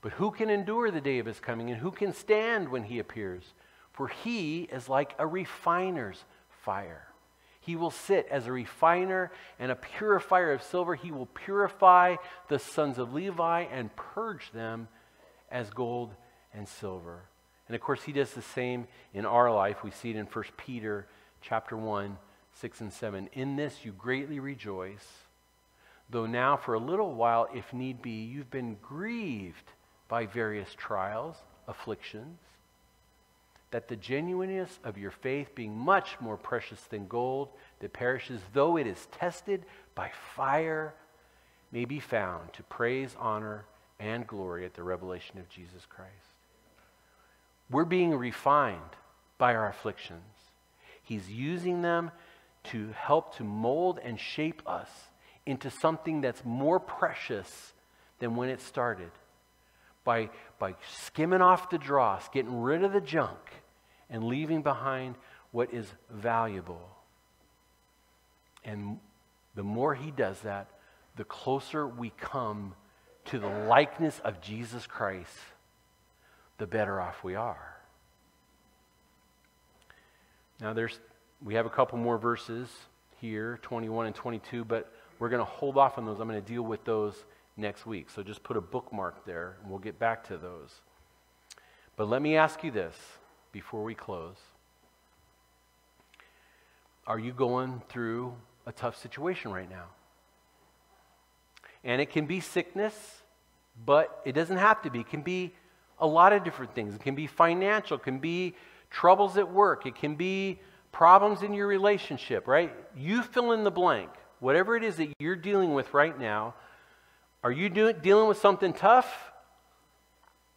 But who can endure the day of his coming, and who can stand when he appears? For he is like a refiner's fire. He will sit as a refiner and a purifier of silver. He will purify the sons of Levi and purge them as gold and silver. And of course, he does the same in our life. We see it in 1 Peter chapter 1, 6 and 7. In this you greatly rejoice, though now for a little while, if need be, you've been grieved by various trials, afflictions that the genuineness of your faith, being much more precious than gold that perishes, though it is tested by fire, may be found to praise, honor, and glory at the revelation of Jesus Christ. We're being refined by our afflictions. He's using them to help to mold and shape us into something that's more precious than when it started. By, by skimming off the dross, getting rid of the junk, and leaving behind what is valuable. And the more he does that, the closer we come to the likeness of Jesus Christ, the better off we are. Now there's we have a couple more verses here, 21 and 22, but we're going to hold off on those. I'm going to deal with those next week. So just put a bookmark there and we'll get back to those. But let me ask you this before we close. Are you going through a tough situation right now? And it can be sickness, but it doesn't have to be. It can be a lot of different things. It can be financial, it can be troubles at work, it can be problems in your relationship, right? You fill in the blank. Whatever it is that you're dealing with right now, are you do- dealing with something tough?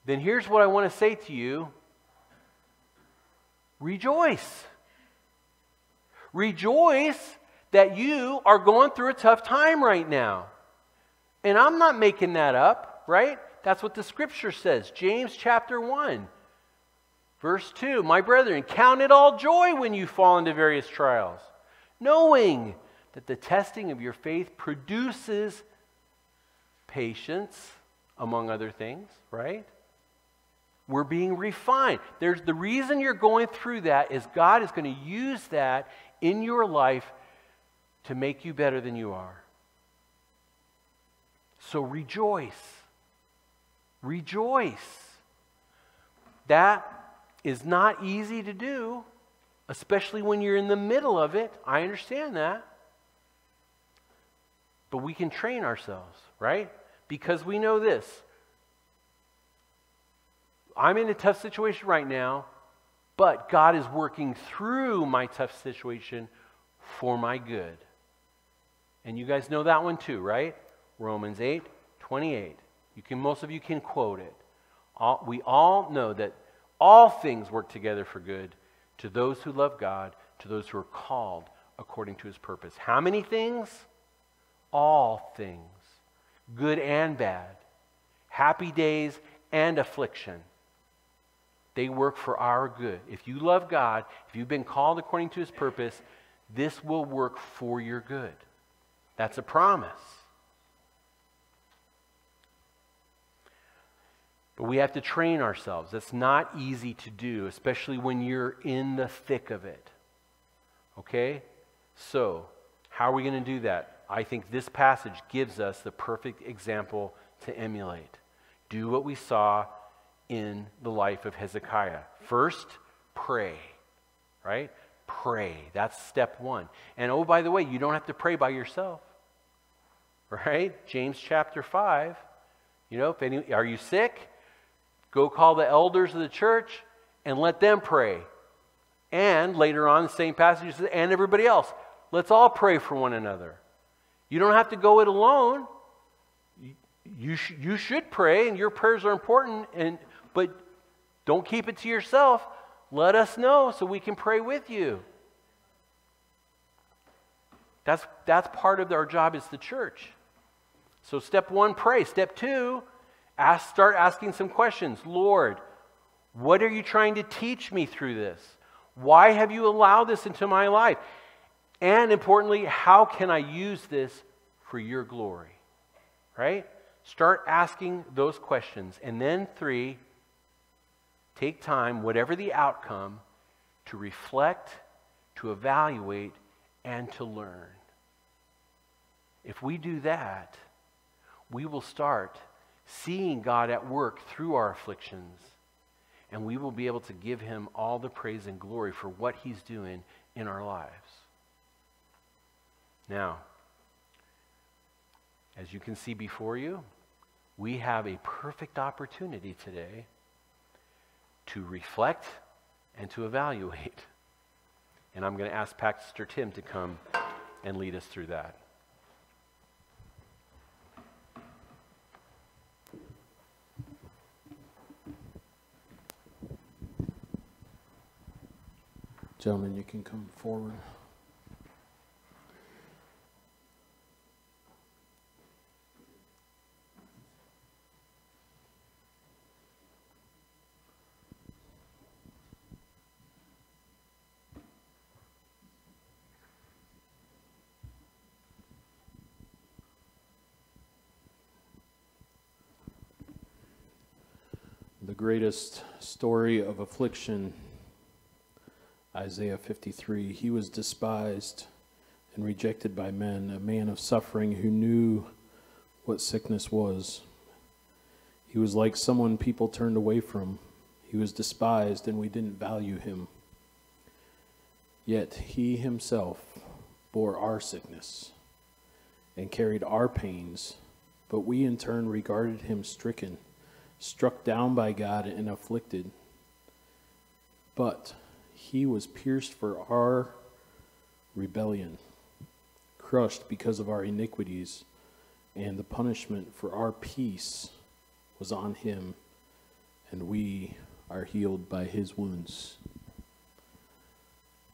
Then here's what I want to say to you rejoice. Rejoice that you are going through a tough time right now. And I'm not making that up, right? That's what the scripture says. James chapter 1, verse 2. My brethren, count it all joy when you fall into various trials, knowing that the testing of your faith produces patience, among other things, right? We're being refined. There's the reason you're going through that is God is going to use that in your life to make you better than you are. So rejoice. Rejoice. That is not easy to do, especially when you're in the middle of it. I understand that. But we can train ourselves, right? Because we know this I'm in a tough situation right now, but God is working through my tough situation for my good. And you guys know that one too, right? Romans 8 28. You can, most of you can quote it. All, we all know that all things work together for good to those who love God, to those who are called according to his purpose. How many things? All things, good and bad, happy days and affliction they work for our good. If you love God, if you've been called according to his purpose, this will work for your good. That's a promise. But we have to train ourselves. That's not easy to do, especially when you're in the thick of it. Okay? So, how are we going to do that? I think this passage gives us the perfect example to emulate. Do what we saw in the life of Hezekiah. First, pray, right? pray. That's step one. And oh, by the way, you don't have to pray by yourself. Right? James chapter 5. You know, if any, are you sick? Go call the elders of the church and let them pray. And later on, the same passage says, and everybody else. Let's all pray for one another. You don't have to go it alone. You, sh- you should pray, and your prayers are important, and, but don't keep it to yourself. Let us know so we can pray with you. That's, that's part of our job as the church. So, step one, pray. Step two, ask, start asking some questions. Lord, what are you trying to teach me through this? Why have you allowed this into my life? And importantly, how can I use this for your glory? Right? Start asking those questions. And then, three, take time, whatever the outcome, to reflect, to evaluate, and to learn. If we do that, we will start seeing God at work through our afflictions, and we will be able to give Him all the praise and glory for what He's doing in our lives. Now, as you can see before you, we have a perfect opportunity today to reflect and to evaluate. And I'm going to ask Pastor Tim to come and lead us through that. Gentlemen, you can come forward. Greatest story of affliction Isaiah 53. He was despised and rejected by men, a man of suffering who knew what sickness was. He was like someone people turned away from. He was despised and we didn't value him. Yet he himself bore our sickness and carried our pains, but we in turn regarded him stricken, struck down by God, and afflicted. But he was pierced for our rebellion, crushed because of our iniquities, and the punishment for our peace was on him, and we are healed by his wounds.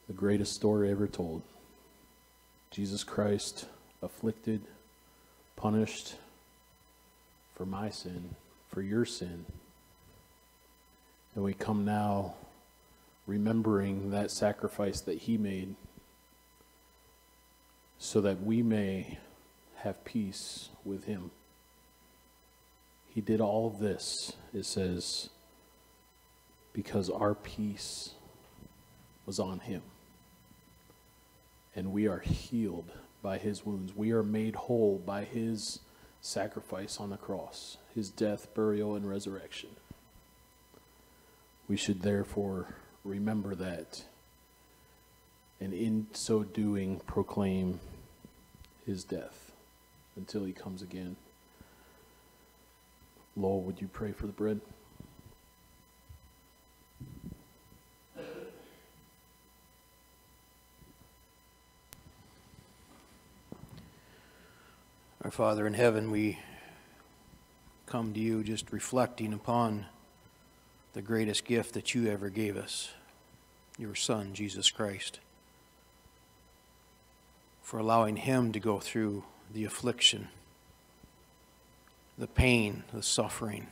The greatest story ever told. Jesus Christ afflicted, punished for my sin, for your sin. And we come now remembering that sacrifice that he made so that we may have peace with him. He did all this, it says, because our peace was on him. And we are healed by his wounds. We are made whole by his sacrifice on the cross, his death, burial, and resurrection. We should therefore remember that, and in so doing, proclaim his death until he comes again. Lowell, would you pray for the bread? Father in heaven, we come to you just reflecting upon the greatest gift that you ever gave us, your Son, Jesus Christ, for allowing him to go through the affliction, the pain, the suffering,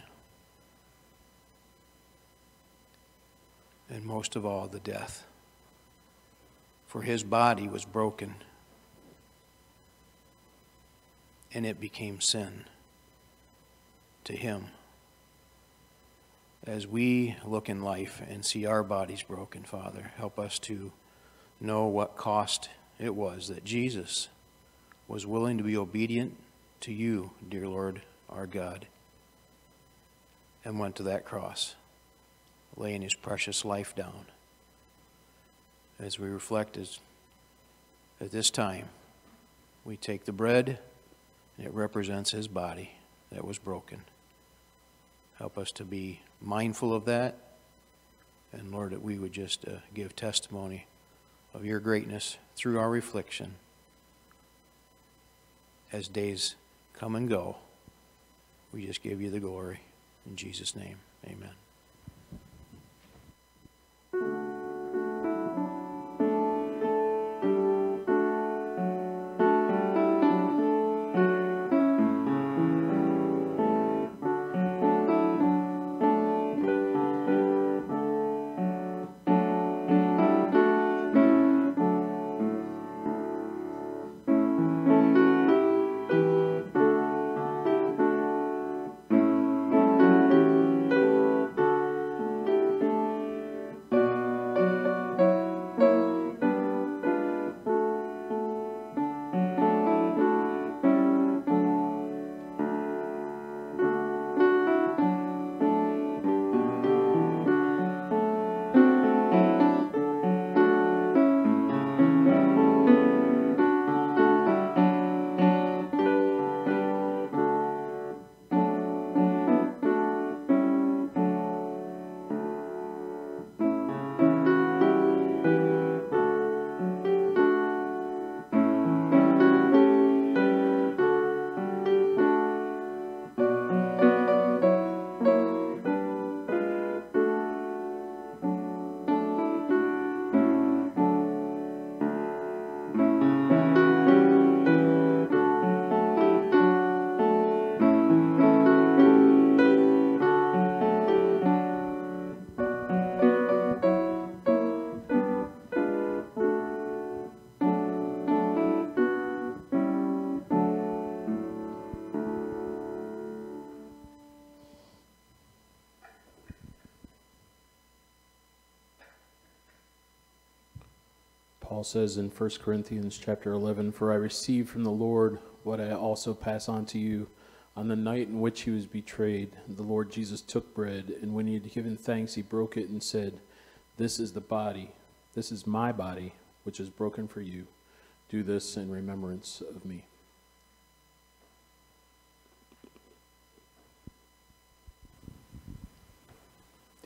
and most of all, the death. For his body was broken, and it became sin to him as we look in life and see our bodies broken, Father, help us to know what cost it was that Jesus was willing to be obedient to you, dear Lord, our God, and went to that cross, laying his precious life down. as we reflect as, at this time, we take the bread, it represents his body that was broken. Help us to be mindful of that. And Lord, that we would just uh, give testimony of your greatness through our reflection as days come and go. We just give you the glory. In Jesus' name, amen. Paul says in 1 Corinthians chapter 11, For I received from the Lord what I also pass on to you. On the night in which he was betrayed, the Lord Jesus took bread, and when he had given thanks, he broke it and said, This is the body, this is my body, which is broken for you. Do this in remembrance of me.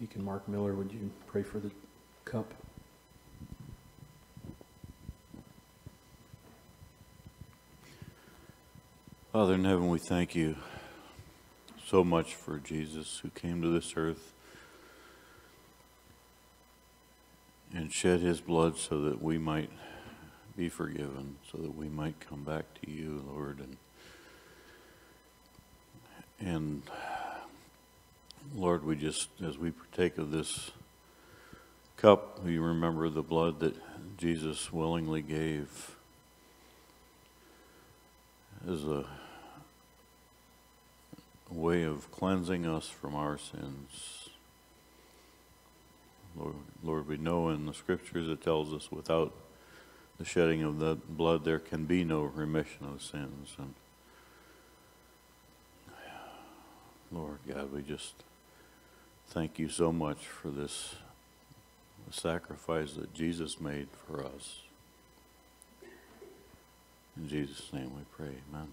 Deacon Mark Miller, would you pray for the cup? Father in heaven, we thank you so much for Jesus who came to this earth and shed his blood so that we might be forgiven, so that we might come back to you, Lord. And, and Lord, we just, as we partake of this cup, we remember the blood that Jesus willingly gave as a way of cleansing us from our sins. Lord, Lord, we know in the scriptures it tells us without the shedding of the blood there can be no remission of sins. And Lord God, we just thank you so much for this sacrifice that Jesus made for us. In Jesus' name we pray, amen.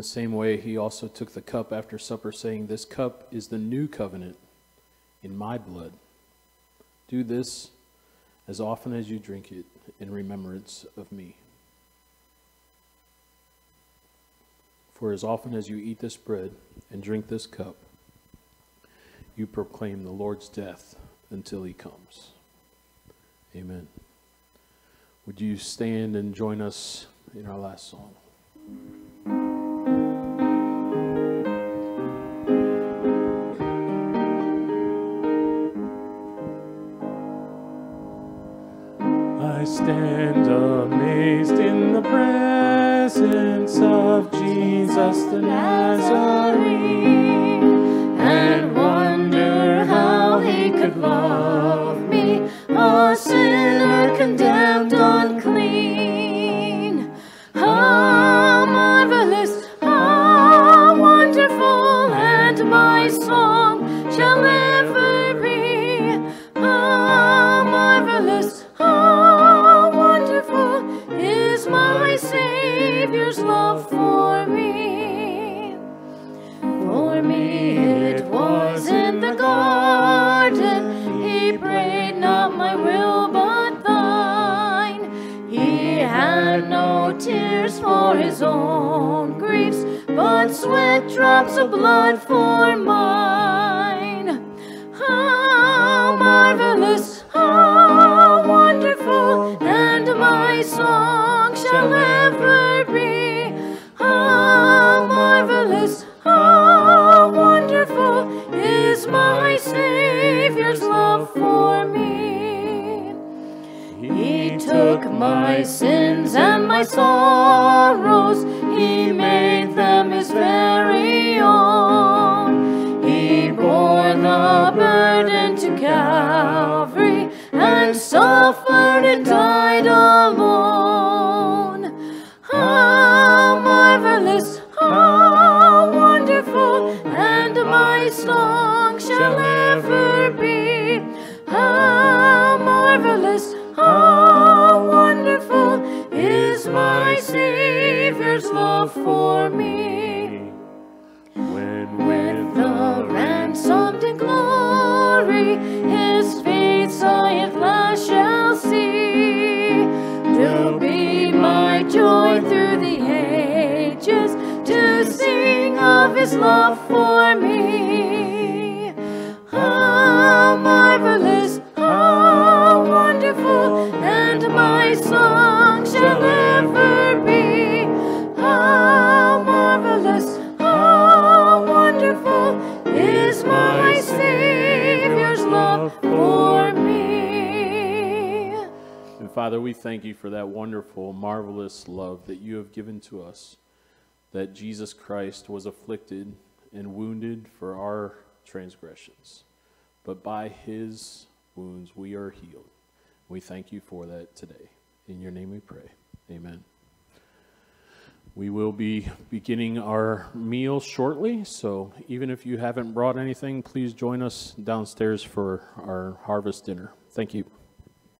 the same way, he also took the cup after supper, saying, This cup is the new covenant in my blood. Do this as often as you drink it in remembrance of me. For as often as you eat this bread and drink this cup, you proclaim the Lord's death until he comes. Amen. Would you stand and join us in our last song? Jesus Christ was afflicted and wounded for our transgressions, but by his wounds we are healed. We thank you for that today. In your name we pray. Amen. We will be beginning our meal shortly, so even if you haven't brought anything, please join us downstairs for our harvest dinner. Thank you.